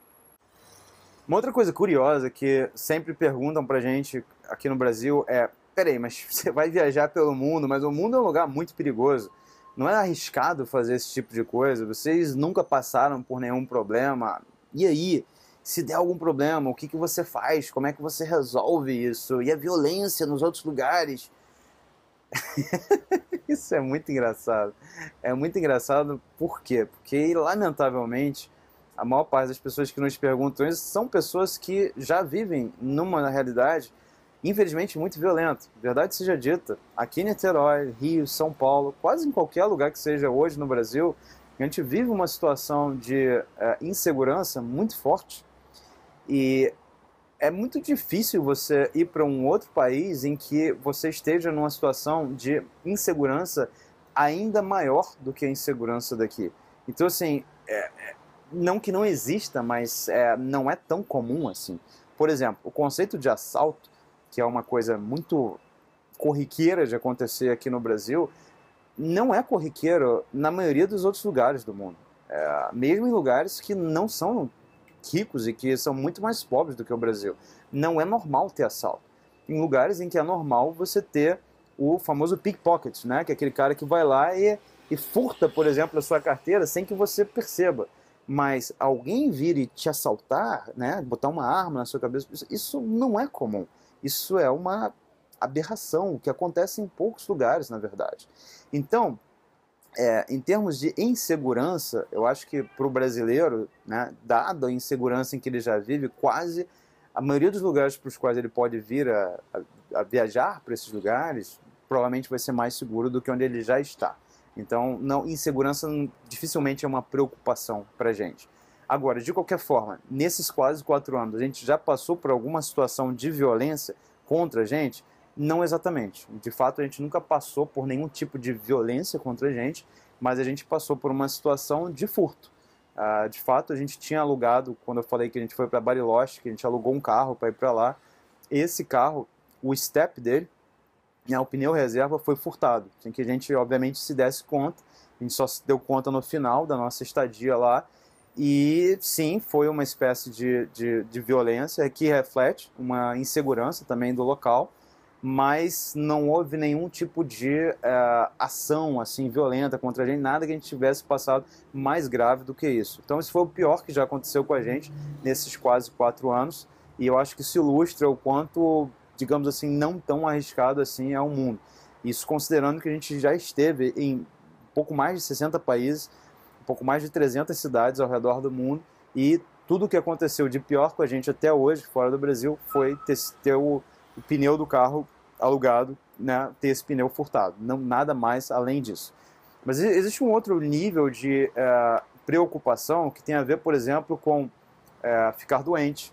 Uma outra coisa curiosa que sempre perguntam para a gente aqui no Brasil é: peraí, mas (laughs) você vai viajar pelo mundo, mas o mundo é um lugar muito perigoso. Não é arriscado fazer esse tipo de coisa? Vocês nunca passaram por nenhum problema? E aí? Se der algum problema, o que, que você faz? Como é que você resolve isso? E a violência nos outros lugares? (laughs) isso é muito engraçado. É muito engraçado por quê? Porque, lamentavelmente, a maior parte das pessoas que nos perguntam isso são pessoas que já vivem numa realidade infelizmente muito violenta. Verdade seja dita, aqui em Niterói, Rio, São Paulo, quase em qualquer lugar que seja hoje no Brasil, a gente vive uma situação de é, insegurança muito forte e é muito difícil você ir para um outro país em que você esteja numa situação de insegurança ainda maior do que a insegurança daqui. Então, assim, é, é não que não exista, mas é, não é tão comum assim. Por exemplo, o conceito de assalto que é uma coisa muito corriqueira de acontecer aqui no Brasil, não é corriqueiro na maioria dos outros lugares do mundo. É, mesmo em lugares que não são ricos e que são muito mais pobres do que o Brasil. Não é normal ter assalto. Em lugares em que é normal você ter o famoso pickpocket, né? que é aquele cara que vai lá e, e furta, por exemplo, a sua carteira sem que você perceba. Mas alguém vir e te assaltar, né? botar uma arma na sua cabeça, isso não é comum. Isso é uma aberração, que acontece em poucos lugares, na verdade. Então, é, em termos de insegurança, eu acho que para o brasileiro, né, dado a insegurança em que ele já vive, quase a maioria dos lugares para os quais ele pode vir a, a, a viajar para esses lugares, provavelmente vai ser mais seguro do que onde ele já está. Então, não, insegurança dificilmente é uma preocupação para a gente. Agora, de qualquer forma, nesses quase quatro anos, a gente já passou por alguma situação de violência contra a gente? Não exatamente. De fato, a gente nunca passou por nenhum tipo de violência contra a gente, mas a gente passou por uma situação de furto. Uh, de fato, a gente tinha alugado, quando eu falei que a gente foi para Bariloche, que a gente alugou um carro para ir para lá, esse carro, o step dele, né, o pneu reserva foi furtado, sem que a gente, obviamente, se desse conta. A gente só se deu conta no final da nossa estadia lá e sim, foi uma espécie de, de, de, violência que reflete uma insegurança também do local, mas não houve nenhum tipo de uh, ação assim violenta contra a gente, nada que a gente tivesse passado mais grave do que isso. Então, isso foi o pior que já aconteceu com a gente nesses quase quatro anos, e eu acho que isso ilustra o quanto, digamos assim, não tão arriscado assim é o mundo. Isso considerando que a gente já esteve em pouco mais de 60 países pouco mais de 300 cidades ao redor do mundo e tudo o que aconteceu de pior com a gente até hoje, fora do Brasil, foi ter, ter o, o, pneu do carro alugado, né, ter esse pneu furtado. Não, nada mais além disso. Mas existe um outro nível de é, preocupação que tem a ver, por exemplo, com é, ficar doente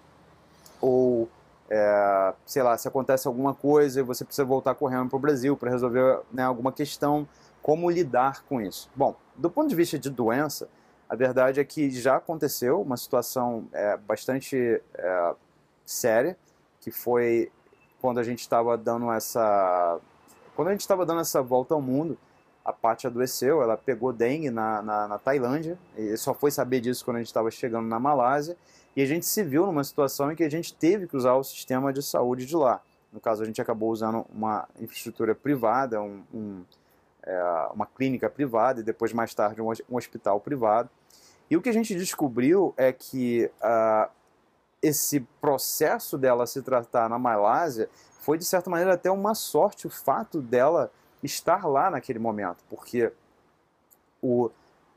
ou é, sei lá, se acontece alguma coisa e você precisa voltar correndo para o Brasil para resolver né, alguma questão como lidar com isso? Bom, do ponto de vista de doença, a verdade é que já aconteceu uma situação bastante séria, que foi quando a gente estava dando essa quando a gente estava dando essa volta ao mundo, a Paty adoeceu, ela pegou dengue na, na, na, Tailândia, e só foi saber disso quando a gente estava chegando na Malásia, e a gente se viu numa situação em que a gente teve que usar o sistema de saúde de lá. No caso, a gente acabou usando uma infraestrutura privada, um, um é, uma clínica privada e depois mais tarde um, um, hospital privado. E o que a gente descobriu é que uh, esse processo dela se tratar na Malásia foi de certa maneira até uma sorte o fato dela estar lá naquele momento, porque o,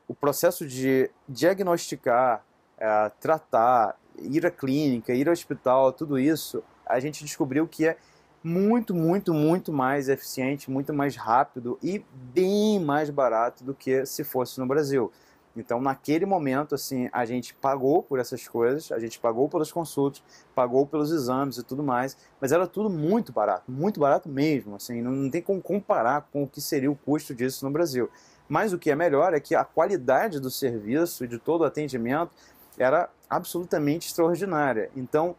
o processo de diagnosticar, é, tratar, ir à clínica, ir ao hospital, tudo isso, a gente descobriu que é muito, muito, muito mais eficiente, muito mais rápido e bem mais barato do que se fosse no Brasil. Então, naquele momento, assim, a gente pagou por essas coisas, a gente pagou pelas consultas, pagou pelos exames e tudo mais, mas era tudo muito barato, muito barato mesmo, assim, não, não tem como comparar com o que seria o custo disso no Brasil. Mas o que é melhor é que a qualidade do serviço e de todo o atendimento era absolutamente extraordinária. Então,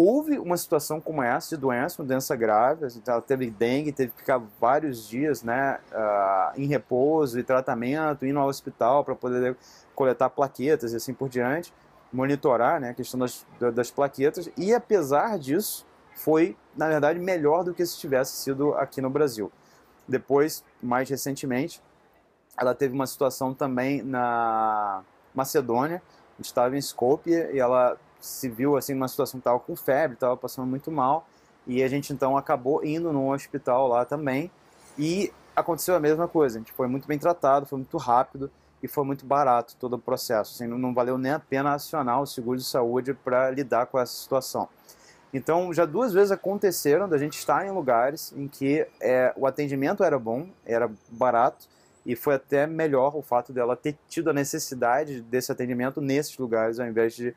houve uma situação como essa de doença, uma doença grave, ela teve dengue, teve que ficar vários dias né, uh, em repouso e tratamento, indo ao hospital para poder coletar plaquetas e assim por diante, monitorar né, a questão das, das plaquetas, e apesar disso, foi, na verdade, melhor do que se tivesse sido aqui no Brasil. Depois, mais recentemente, ela teve uma situação também na Macedônia, a gente estava em Skopje e ela se viu assim numa situação estava com febre, estava passando muito mal, e a gente então acabou indo no hospital lá também, e aconteceu a mesma coisa, a gente foi muito bem tratado, foi muito rápido e foi muito barato todo o processo, assim, não valeu nem a pena acionar o seguro de saúde para lidar com essa situação. Então, já duas vezes aconteceram da gente estar em lugares em que é, o atendimento era bom, era barato, e foi até melhor o fato dela ter tido a necessidade desse atendimento nesses lugares, ao invés de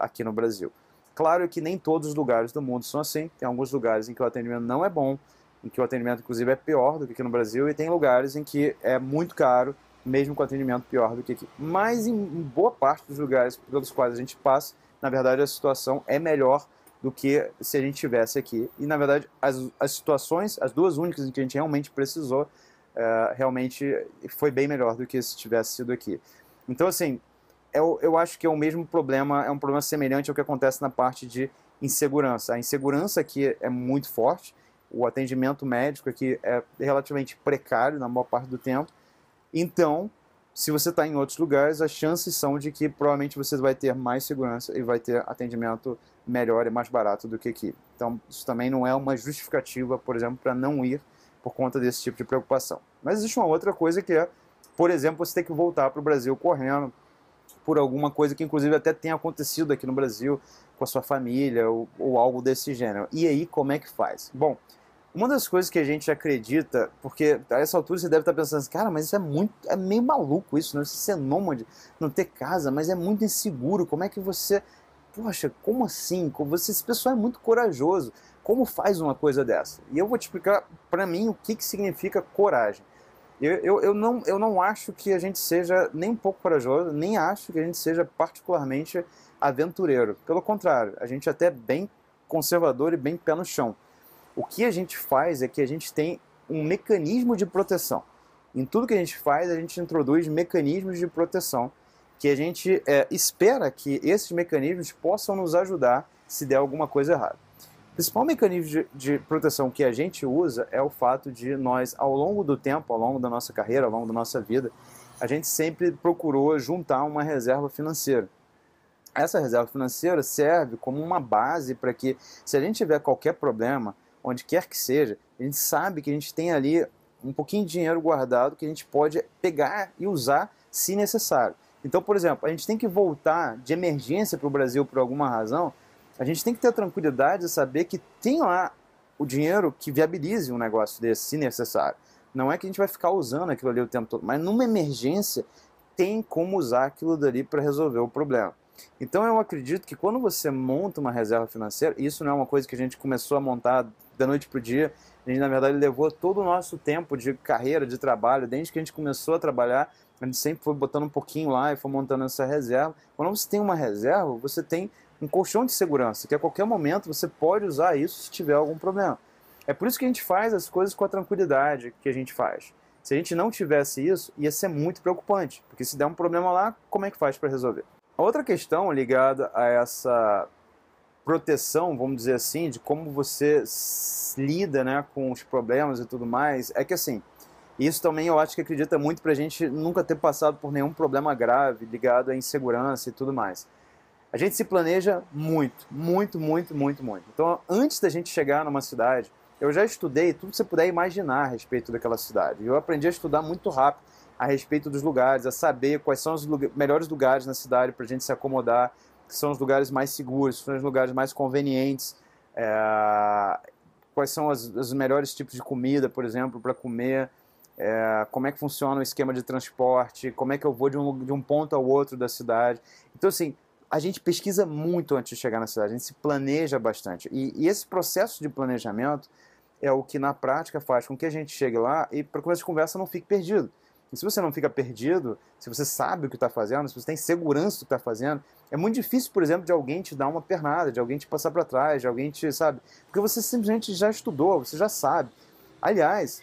aqui no Brasil. Claro que nem todos os lugares do mundo são assim. Tem alguns lugares em que o atendimento não é bom, em que o atendimento, inclusive, é pior do que aqui no Brasil, e tem lugares em que é muito caro, mesmo com atendimento pior do que aqui. Mas em boa parte dos lugares pelos quais a gente passa, na verdade, a situação é melhor do que se a gente tivesse aqui. E, na verdade, as, as situações, as duas únicas em que a gente realmente precisou, uh, realmente foi bem melhor do que se tivesse sido aqui. Então, assim, eu, eu acho que é o mesmo problema, é um problema semelhante ao que acontece na parte de insegurança. A insegurança aqui é muito forte, o atendimento médico aqui é relativamente precário na maior parte do tempo. Então, se você está em outros lugares, as chances são de que provavelmente você vai ter mais segurança e vai ter atendimento melhor e mais barato do que aqui. Então, isso também não é uma justificativa, por exemplo, para não ir por conta desse tipo de preocupação. Mas existe uma outra coisa que é, por exemplo, você ter que voltar para o Brasil correndo por alguma coisa que inclusive até tenha acontecido aqui no Brasil com a sua família ou, ou algo desse gênero. E aí, como é que faz? Bom, uma das coisas que a gente acredita, porque a essa altura você deve estar pensando assim, cara, mas isso é muito, é meio maluco isso, né? Você ser nômade, não ter casa, mas é muito inseguro. Como é que você, poxa, como assim? Você, esse pessoal é muito corajoso. Como faz uma coisa dessa? E eu vou te explicar para mim o que, que significa coragem. Eu, eu, eu, não, eu não acho que a gente seja nem um pouco corajoso, nem acho que a gente seja particularmente aventureiro. Pelo contrário, a gente é até bem conservador e bem pé no chão. O que a gente faz é que a gente tem um mecanismo de proteção. Em tudo que a gente faz, a gente introduz mecanismos de proteção que a gente é, espera que esses mecanismos possam nos ajudar se der alguma coisa errada principal mecanismo de, de, proteção que a gente usa é o fato de nós, ao longo do tempo, ao longo da nossa carreira, ao longo da nossa vida, a gente sempre procurou juntar uma reserva financeira. Essa reserva financeira serve como uma base para que, se a gente tiver qualquer problema, onde quer que seja, a gente sabe que a gente tem ali um pouquinho de dinheiro guardado que a gente pode pegar e usar se necessário. Então, por exemplo, a gente tem que voltar de emergência para o Brasil por alguma razão, a gente tem que ter a tranquilidade de saber que tem lá o dinheiro que viabilize um negócio desse, se necessário. Não é que a gente vai ficar usando aquilo ali o tempo todo, mas numa emergência tem como usar aquilo dali para resolver o problema. Então eu acredito que quando você monta uma reserva financeira, isso não é uma coisa que a gente começou a montar da noite para o dia, a gente na verdade levou todo o nosso tempo de carreira, de trabalho, desde que a gente começou a trabalhar, a gente sempre foi botando um pouquinho lá e foi montando essa reserva. Quando você tem uma reserva, você tem um colchão de segurança, que a qualquer momento você pode usar isso se tiver algum problema. É por isso que a gente faz as coisas com a tranquilidade que a gente faz. Se a gente não tivesse isso, ia ser muito preocupante, porque se der um problema lá, como é que faz para resolver? A outra questão ligada a essa proteção, vamos dizer assim, de como você lida né, com os problemas e tudo mais, é que assim, isso também eu acho que acredita muito para a gente nunca ter passado por nenhum problema grave ligado à insegurança e tudo mais. A gente se planeja muito, muito, muito, muito, muito. Então, antes da gente chegar numa cidade, eu já estudei tudo que você puder imaginar a respeito daquela cidade. Eu aprendi a estudar muito rápido a respeito dos lugares, a saber quais são os melhores lugares na cidade para a gente se acomodar, que são os lugares mais seguros, são os lugares mais convenientes, é, quais são os melhores tipos de comida, por exemplo, para comer. É, como é que funciona o esquema de transporte, como é que eu vou de um, de um ponto ao outro da cidade. Então, assim, a gente pesquisa muito antes de chegar na cidade, a gente se planeja bastante. E, e esse processo de planejamento é o que na prática faz com que a gente chegue lá e para que essa conversa não fique perdido. E se você não fica perdido, se você sabe o que está fazendo, se você tem segurança do que está fazendo, é muito difícil, por exemplo, de alguém te dar uma pernada, de alguém te passar para trás, de alguém te, sabe? Porque você simplesmente já estudou, você já sabe. Aliás,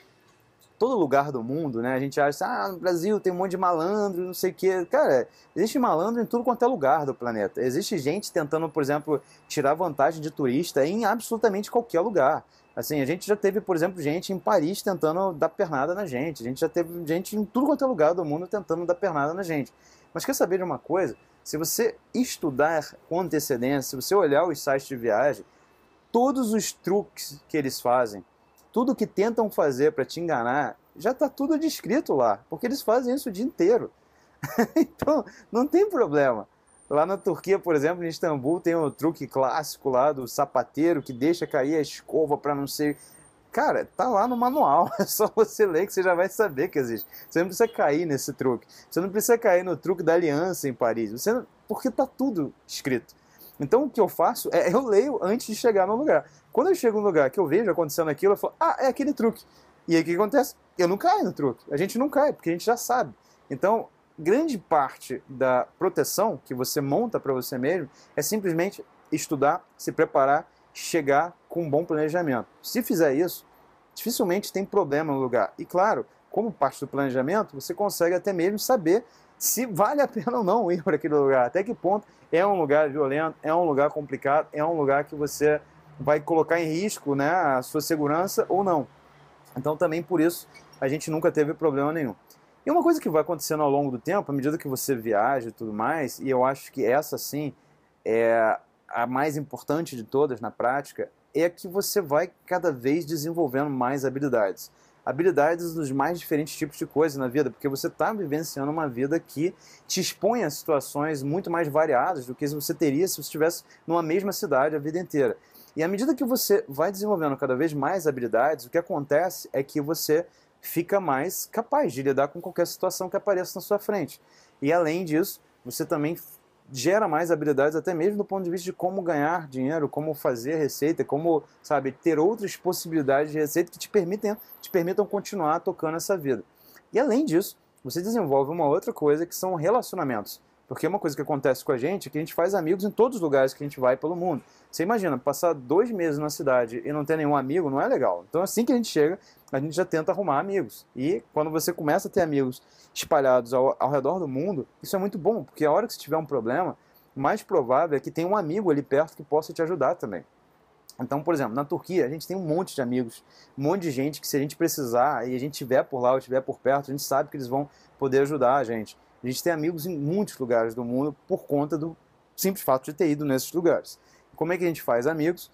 todo lugar do mundo, né? A gente acha, ah, no Brasil tem um monte de malandro, não sei o quê. Cara, existe malandro em tudo quanto é lugar do planeta. Existe gente tentando, por exemplo, tirar vantagem de turista em absolutamente qualquer lugar. Assim, a gente já teve, por exemplo, gente em Paris tentando dar pernada na gente. A gente já teve gente em tudo quanto é lugar do mundo tentando dar pernada na gente. Mas quer saber de uma coisa? Se você estudar com antecedência, se você olhar os sites de viagem, todos os truques que eles fazem, tudo que tentam fazer para te enganar, já está tudo descrito lá, porque eles fazem isso o dia inteiro. (laughs) então, não tem problema. Lá na Turquia, por exemplo, em Istambul, tem o truque clássico lá do sapateiro que deixa cair a escova para não ser. Cara, tá lá no manual. (laughs) É só você ler que você já vai saber que existe. Você não precisa cair nesse truque. Você não precisa cair no truque da aliança em Paris. Você não... Porque tá tudo escrito. Então o que eu faço é eu leio antes de chegar no lugar. Quando eu chego no lugar que eu vejo acontecendo aquilo, eu falo, ah, é aquele truque. E aí o que acontece? Eu não caio no truque. A gente não cai, porque a gente já sabe. Então, grande parte da proteção que você monta para você mesmo é simplesmente estudar, se preparar, chegar com um bom planejamento. Se fizer isso, dificilmente tem problema no lugar. E claro, como parte do planejamento, você consegue até mesmo saber se vale a pena ou não ir para aquele lugar, até que ponto é um lugar violento, é um lugar complicado, é um lugar que você vai colocar em risco né, a sua segurança ou não. Então também por isso a gente nunca teve problema nenhum. E uma coisa que vai acontecendo ao longo do tempo, à medida que você viaja e tudo mais, e eu acho que essa sim é a mais importante de todas na prática, é que você vai cada vez desenvolvendo mais habilidades. Habilidades dos mais diferentes tipos de coisas na vida, porque você está vivenciando uma vida que te expõe a situações muito mais variadas do que você teria se você estivesse numa mesma cidade a vida inteira. E à medida que você vai desenvolvendo cada vez mais habilidades, o que acontece é que você fica mais capaz de lidar com qualquer situação que apareça na sua frente. E além disso, você também gera mais habilidades até mesmo do ponto de vista de como ganhar dinheiro, como fazer receita, como, sabe, ter outras possibilidades de receita que te permitem, te permitam continuar tocando essa vida. E além disso, você desenvolve uma outra coisa que são relacionamentos. Porque uma coisa que acontece com a gente é que a gente faz amigos em todos os lugares que a gente vai pelo mundo. Você imagina, passar dois meses na cidade e não ter nenhum amigo não é legal. Então, assim que a gente chega, a gente já tenta arrumar amigos. E quando você começa a ter amigos espalhados ao, ao redor do mundo, isso é muito bom, porque a hora que você tiver um problema, mais provável é que tenha um amigo ali perto que possa te ajudar também. Então, por exemplo, na Turquia, a gente tem um monte de amigos, um monte de gente que, se a gente precisar e a gente estiver por lá ou estiver por perto, a gente sabe que eles vão poder ajudar a gente. A gente tem amigos em muitos lugares do mundo por conta do simples fato de ter ido nesses lugares. Como é que a gente faz amigos?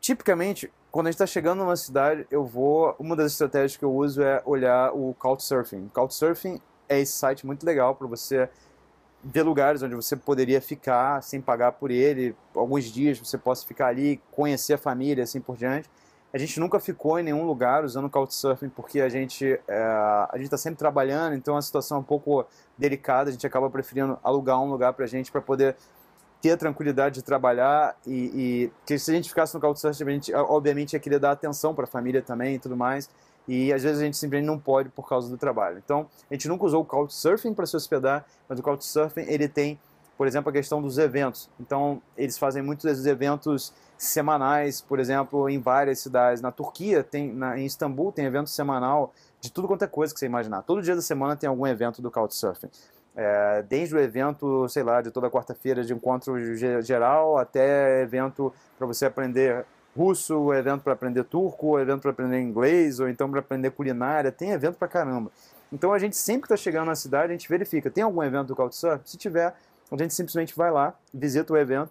Tipicamente, quando a gente está chegando numa cidade, eu vou. Uma das estratégias que eu uso é olhar o Couchsurfing. Couchsurfing é esse site muito legal para você ver lugares onde você poderia ficar sem pagar por ele, alguns dias você possa ficar ali, conhecer a família, assim por diante. A gente nunca ficou em nenhum lugar usando Couchsurfing porque a gente é, a gente está sempre trabalhando, então a situação é um pouco delicada. A gente acaba preferindo alugar um lugar para a gente para poder ter a tranquilidade de trabalhar e, e que se a gente ficasse no Couchsurfing, a gente obviamente ia querer dar atenção para a família também e tudo mais. E às vezes a gente simplesmente não pode por causa do trabalho. Então, a gente nunca usou o Couchsurfing para se hospedar, mas o Couchsurfing ele tem, por exemplo, a questão dos eventos. Então, eles fazem muitos desses eventos semanais, por exemplo, em várias cidades. Na Turquia, tem, na, em Istambul, tem evento semanal de tudo quanto é coisa que você imaginar. Todo dia da semana tem algum evento do Couchsurfing. É, desde o evento, sei lá, de toda quarta-feira de encontro geral até evento para você aprender russo, evento para aprender turco, evento para aprender inglês, ou então para aprender culinária, tem evento para caramba. Então a gente sempre está chegando na cidade, a gente verifica, tem algum evento do Couchsurfing? Se tiver, a gente simplesmente vai lá, visita o evento,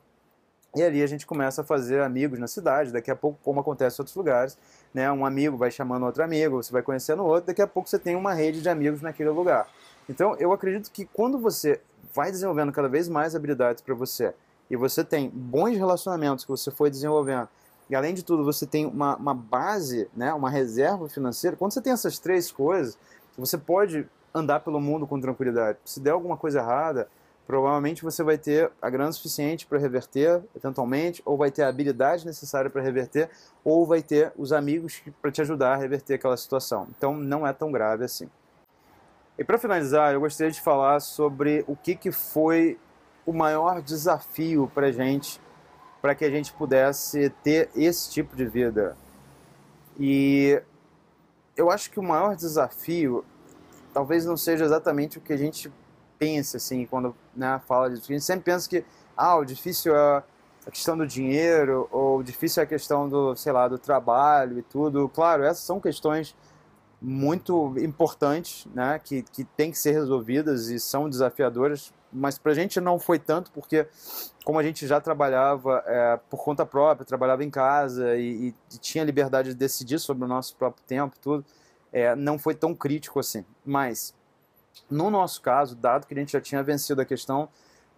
e ali a gente começa a fazer amigos na cidade, daqui a pouco, como acontece em outros lugares, né, um amigo vai chamando outro amigo, você vai conhecendo outro, daqui a pouco você tem uma rede de amigos naquele lugar. Então, eu acredito que quando você vai desenvolvendo cada vez mais habilidades para você, e você tem bons relacionamentos que você foi desenvolvendo, e além de tudo você tem uma, uma base, né, uma reserva financeira, quando você tem essas três coisas, você pode andar pelo mundo com tranquilidade. Se der alguma coisa errada, provavelmente você vai ter a grana suficiente para reverter, eventualmente, ou vai ter a habilidade necessária para reverter, ou vai ter os amigos para te ajudar a reverter aquela situação. Então não é tão grave assim. E para finalizar, eu gostaria de falar sobre o que, que foi o maior desafio para gente, para que a gente pudesse ter esse tipo de vida. E eu acho que o maior desafio talvez não seja exatamente o que a gente pensa, assim, quando né, fala disso. A gente sempre pensa que, ah, o difícil é a questão do dinheiro, ou difícil é a questão do, sei lá, do trabalho e tudo. Claro, essas são questões muito importantes, né, que, que têm que ser resolvidas e são desafiadoras, mas para a gente não foi tanto, porque como a gente já trabalhava é, por conta própria, trabalhava em casa e, e, tinha liberdade de decidir sobre o nosso próprio tempo tudo, é, não foi tão crítico assim. Mas, no nosso caso, dado que a gente já tinha vencido a questão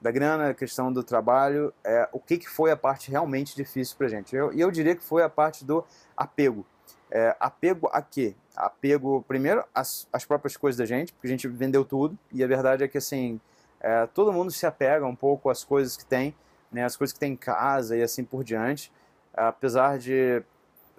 da grana, a questão do trabalho, é, o que, que foi a parte realmente difícil para gente? E eu, eu, diria que foi a parte do apego. É, apego a quê? Apego, primeiro, às, às próprias coisas da gente, porque a gente vendeu tudo, e a verdade é que, assim, é, todo mundo se apega um pouco às coisas que tem, né, as coisas que tem em casa e assim por diante, apesar de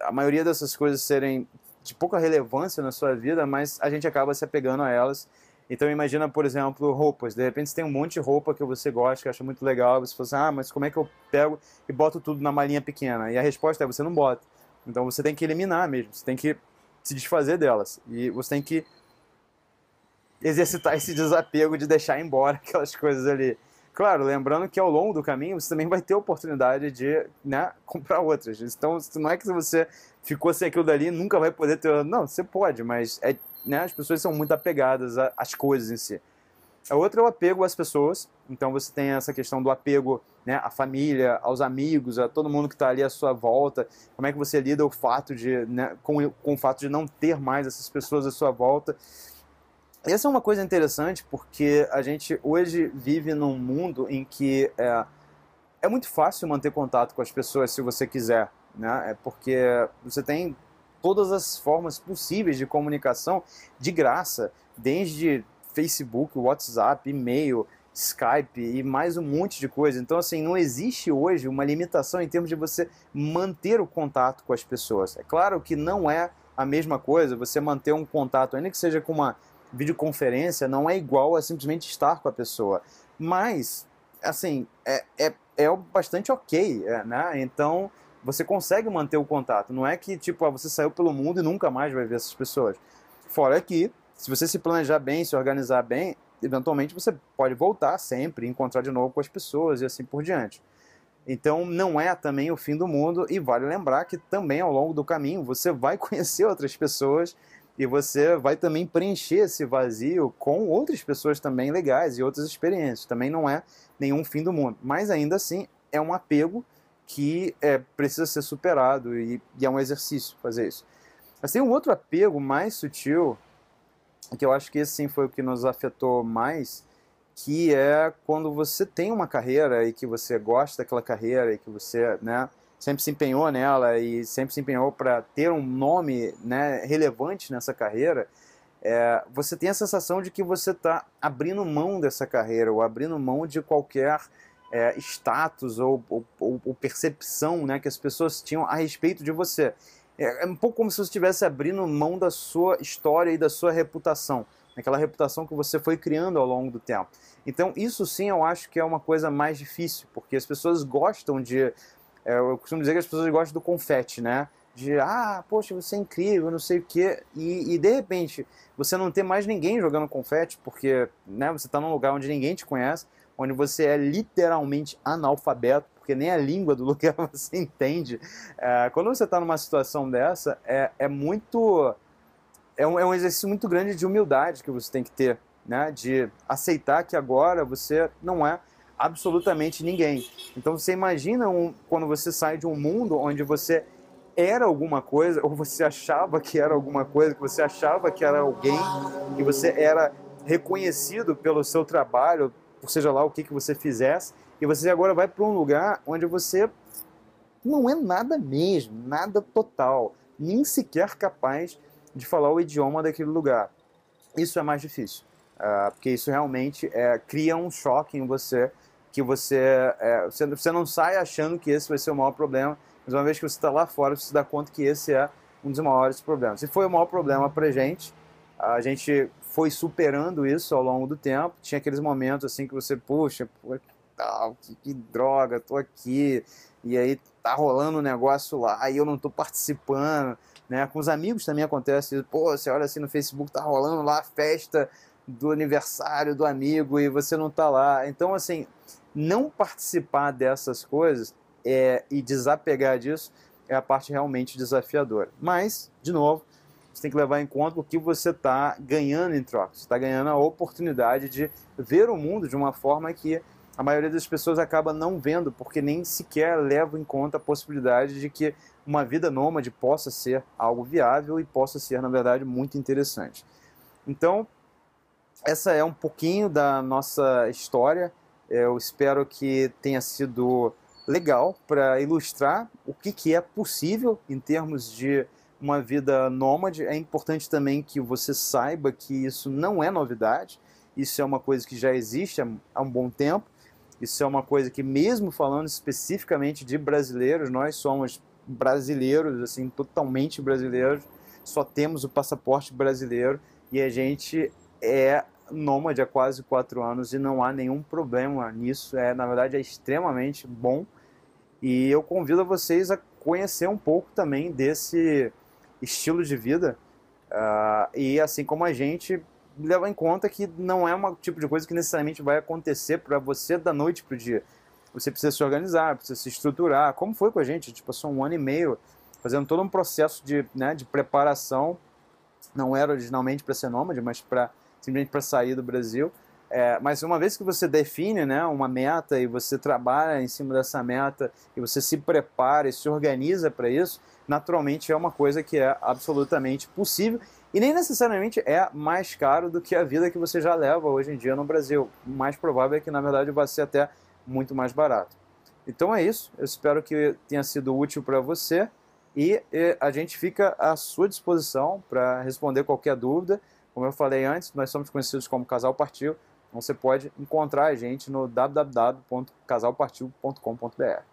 a maioria dessas coisas serem de pouca relevância na sua vida, mas a gente acaba se apegando a elas. Então imagina, por exemplo, roupas. De repente você tem um monte de roupa que você gosta, que acha muito legal, você fala assim, ah, mas como é que eu pego e boto tudo na malinha pequena? E a resposta é, você não bota. Então você tem que eliminar mesmo, você tem que se desfazer delas. E você tem que exercitar (laughs) esse desapego de deixar embora (laughs) aquelas coisas ali. Claro, lembrando que ao longo do caminho você também vai ter oportunidade de né, (laughs) comprar outras. Então, não é que você ficou sem aquilo dali nunca vai poder ter. Não, você pode, mas é, né, as pessoas são muito apegadas às coisas em si. A outra é o apego às pessoas. Então você tem essa questão do apego né, à família, aos amigos, a todo mundo que está ali à sua volta. Como é que você lida o fato de, né, com, com o fato de não ter mais essas pessoas à sua volta? Essa é uma coisa interessante porque a gente hoje vive num mundo em que é, é muito fácil manter contato com as pessoas se você quiser, né? É porque você tem todas as formas possíveis de comunicação de graça, desde Facebook, WhatsApp, e-mail, Skype e mais um monte de coisa. Então, assim, não existe hoje uma limitação em termos de você manter o contato com as pessoas. É claro que não é a mesma coisa você manter um contato, ainda que seja com uma videoconferência não é igual a simplesmente estar com a pessoa. Mas, assim, é, é, é bastante ok, é, né? Então, você consegue manter o contato. Não é que, tipo, ah, você saiu pelo mundo e nunca mais vai ver essas pessoas. Fora que, se você se planejar bem, se organizar bem, eventualmente você pode voltar sempre, encontrar de novo com as pessoas e assim por diante. Então não é também o fim do mundo e vale lembrar que também ao longo do caminho você vai (laughs) conhecer outras pessoas e você vai também preencher esse vazio com outras pessoas também legais e outras experiências. Também não é nenhum fim do mundo, mas ainda assim é um apego que é, precisa ser superado e, e é um exercício fazer isso. Mas tem um outro apego mais sutil, que eu acho que esse sim foi o que nos afetou mais, que é quando você tem uma carreira e que você gosta daquela carreira e que você, né, sempre se empenhou nela e sempre se empenhou para ter um nome né, relevante nessa carreira, é, você tem a sensação de que você está abrindo mão dessa carreira ou abrindo mão de qualquer é, status ou, ou, ou, percepção né, que as pessoas tinham a respeito de você. É, é um pouco como se você estivesse abrindo mão da sua história e da sua reputação, aquela reputação que você foi criando ao longo do tempo. Então, isso sim eu acho que é uma coisa mais difícil, porque as pessoas gostam de é, eu costumo dizer que as pessoas gostam do confete, né? De, ah, poxa, você é incrível, não sei o quê. E, e de repente, você não tem mais ninguém jogando confete, porque né, você está num lugar onde ninguém te conhece, onde você é literalmente analfabeto, porque nem a língua do (laughs) lugar você entende. É, quando você está numa situação dessa, é, é muito. É um, é um exercício muito grande de humildade que você tem que ter, né? De aceitar que agora você não é absolutamente ninguém. Então você imagina um, quando você sai de um mundo onde você era alguma coisa, ou você achava que era alguma coisa, que você achava que era alguém, que você era reconhecido pelo seu trabalho, seja lá o que, que você fizesse, e você agora vai para um lugar onde você não é nada mesmo, nada total, nem sequer capaz de falar o idioma daquele lugar. isso é mais difícil, uh, porque isso realmente é, cria um choque em você, que você, é, você não sai achando que esse vai ser o maior problema, mas uma vez que você está lá fora, você se dá conta que esse é um dos maiores problemas. E foi o maior problema para gente, a gente foi superando isso ao longo do tempo, tinha aqueles momentos assim que você, puxa, tal, que, que droga, tô aqui, e aí tá rolando um negócio lá, e eu não tô participando, né? Com os amigos também acontece isso, pô, você olha assim no Facebook, tá rolando lá a festa do aniversário do amigo e você não tá lá. Então, assim, não participar dessas coisas é, e desapegar disso é a parte realmente desafiadora. Mas, de novo, você tem que levar em conta o que você está ganhando em troca. Você está ganhando a oportunidade de ver o mundo de uma forma que a maioria das pessoas acaba não vendo, porque nem sequer leva em conta a possibilidade de que uma vida nômade possa ser algo viável e possa ser, na verdade, muito interessante. Então, essa é um pouquinho da nossa história. Eu espero que tenha sido legal para ilustrar o que, que é possível em termos de uma vida nômade. É importante também que você saiba que isso não é novidade, isso é uma coisa que já existe há um bom tempo isso é uma coisa que, mesmo falando especificamente de brasileiros, nós somos brasileiros, assim, totalmente brasileiros, só temos o passaporte brasileiro e a gente é nômade há quase quatro anos e não há nenhum problema nisso. É, na verdade, é extremamente bom. E eu convido vocês a conhecer um pouco também desse estilo de vida. Uh, e assim como a gente leva em conta que não é um tipo de coisa que necessariamente vai acontecer para você da noite para o dia. Você precisa se organizar, precisa se estruturar, como foi com a gente. A gente passou um ano e meio fazendo todo um processo de, né, de preparação. Não era originalmente para ser nômade, mas para simplesmente para sair do Brasil. É, mas uma vez que você define né, uma meta e você trabalha em cima dessa meta e você se prepara e se organiza para isso, naturalmente é uma coisa que é absolutamente possível e nem necessariamente é mais caro do que a vida que você já leva hoje em dia no Brasil. O mais provável é que, na verdade, vai ser até muito mais barato. Então é isso. Eu espero que tenha sido útil para você e, e a gente fica à sua disposição para responder qualquer dúvida. Como eu falei antes, nós somos conhecidos como Casal Partiu. Então você pode encontrar a gente no www.casalpartiu.com.br.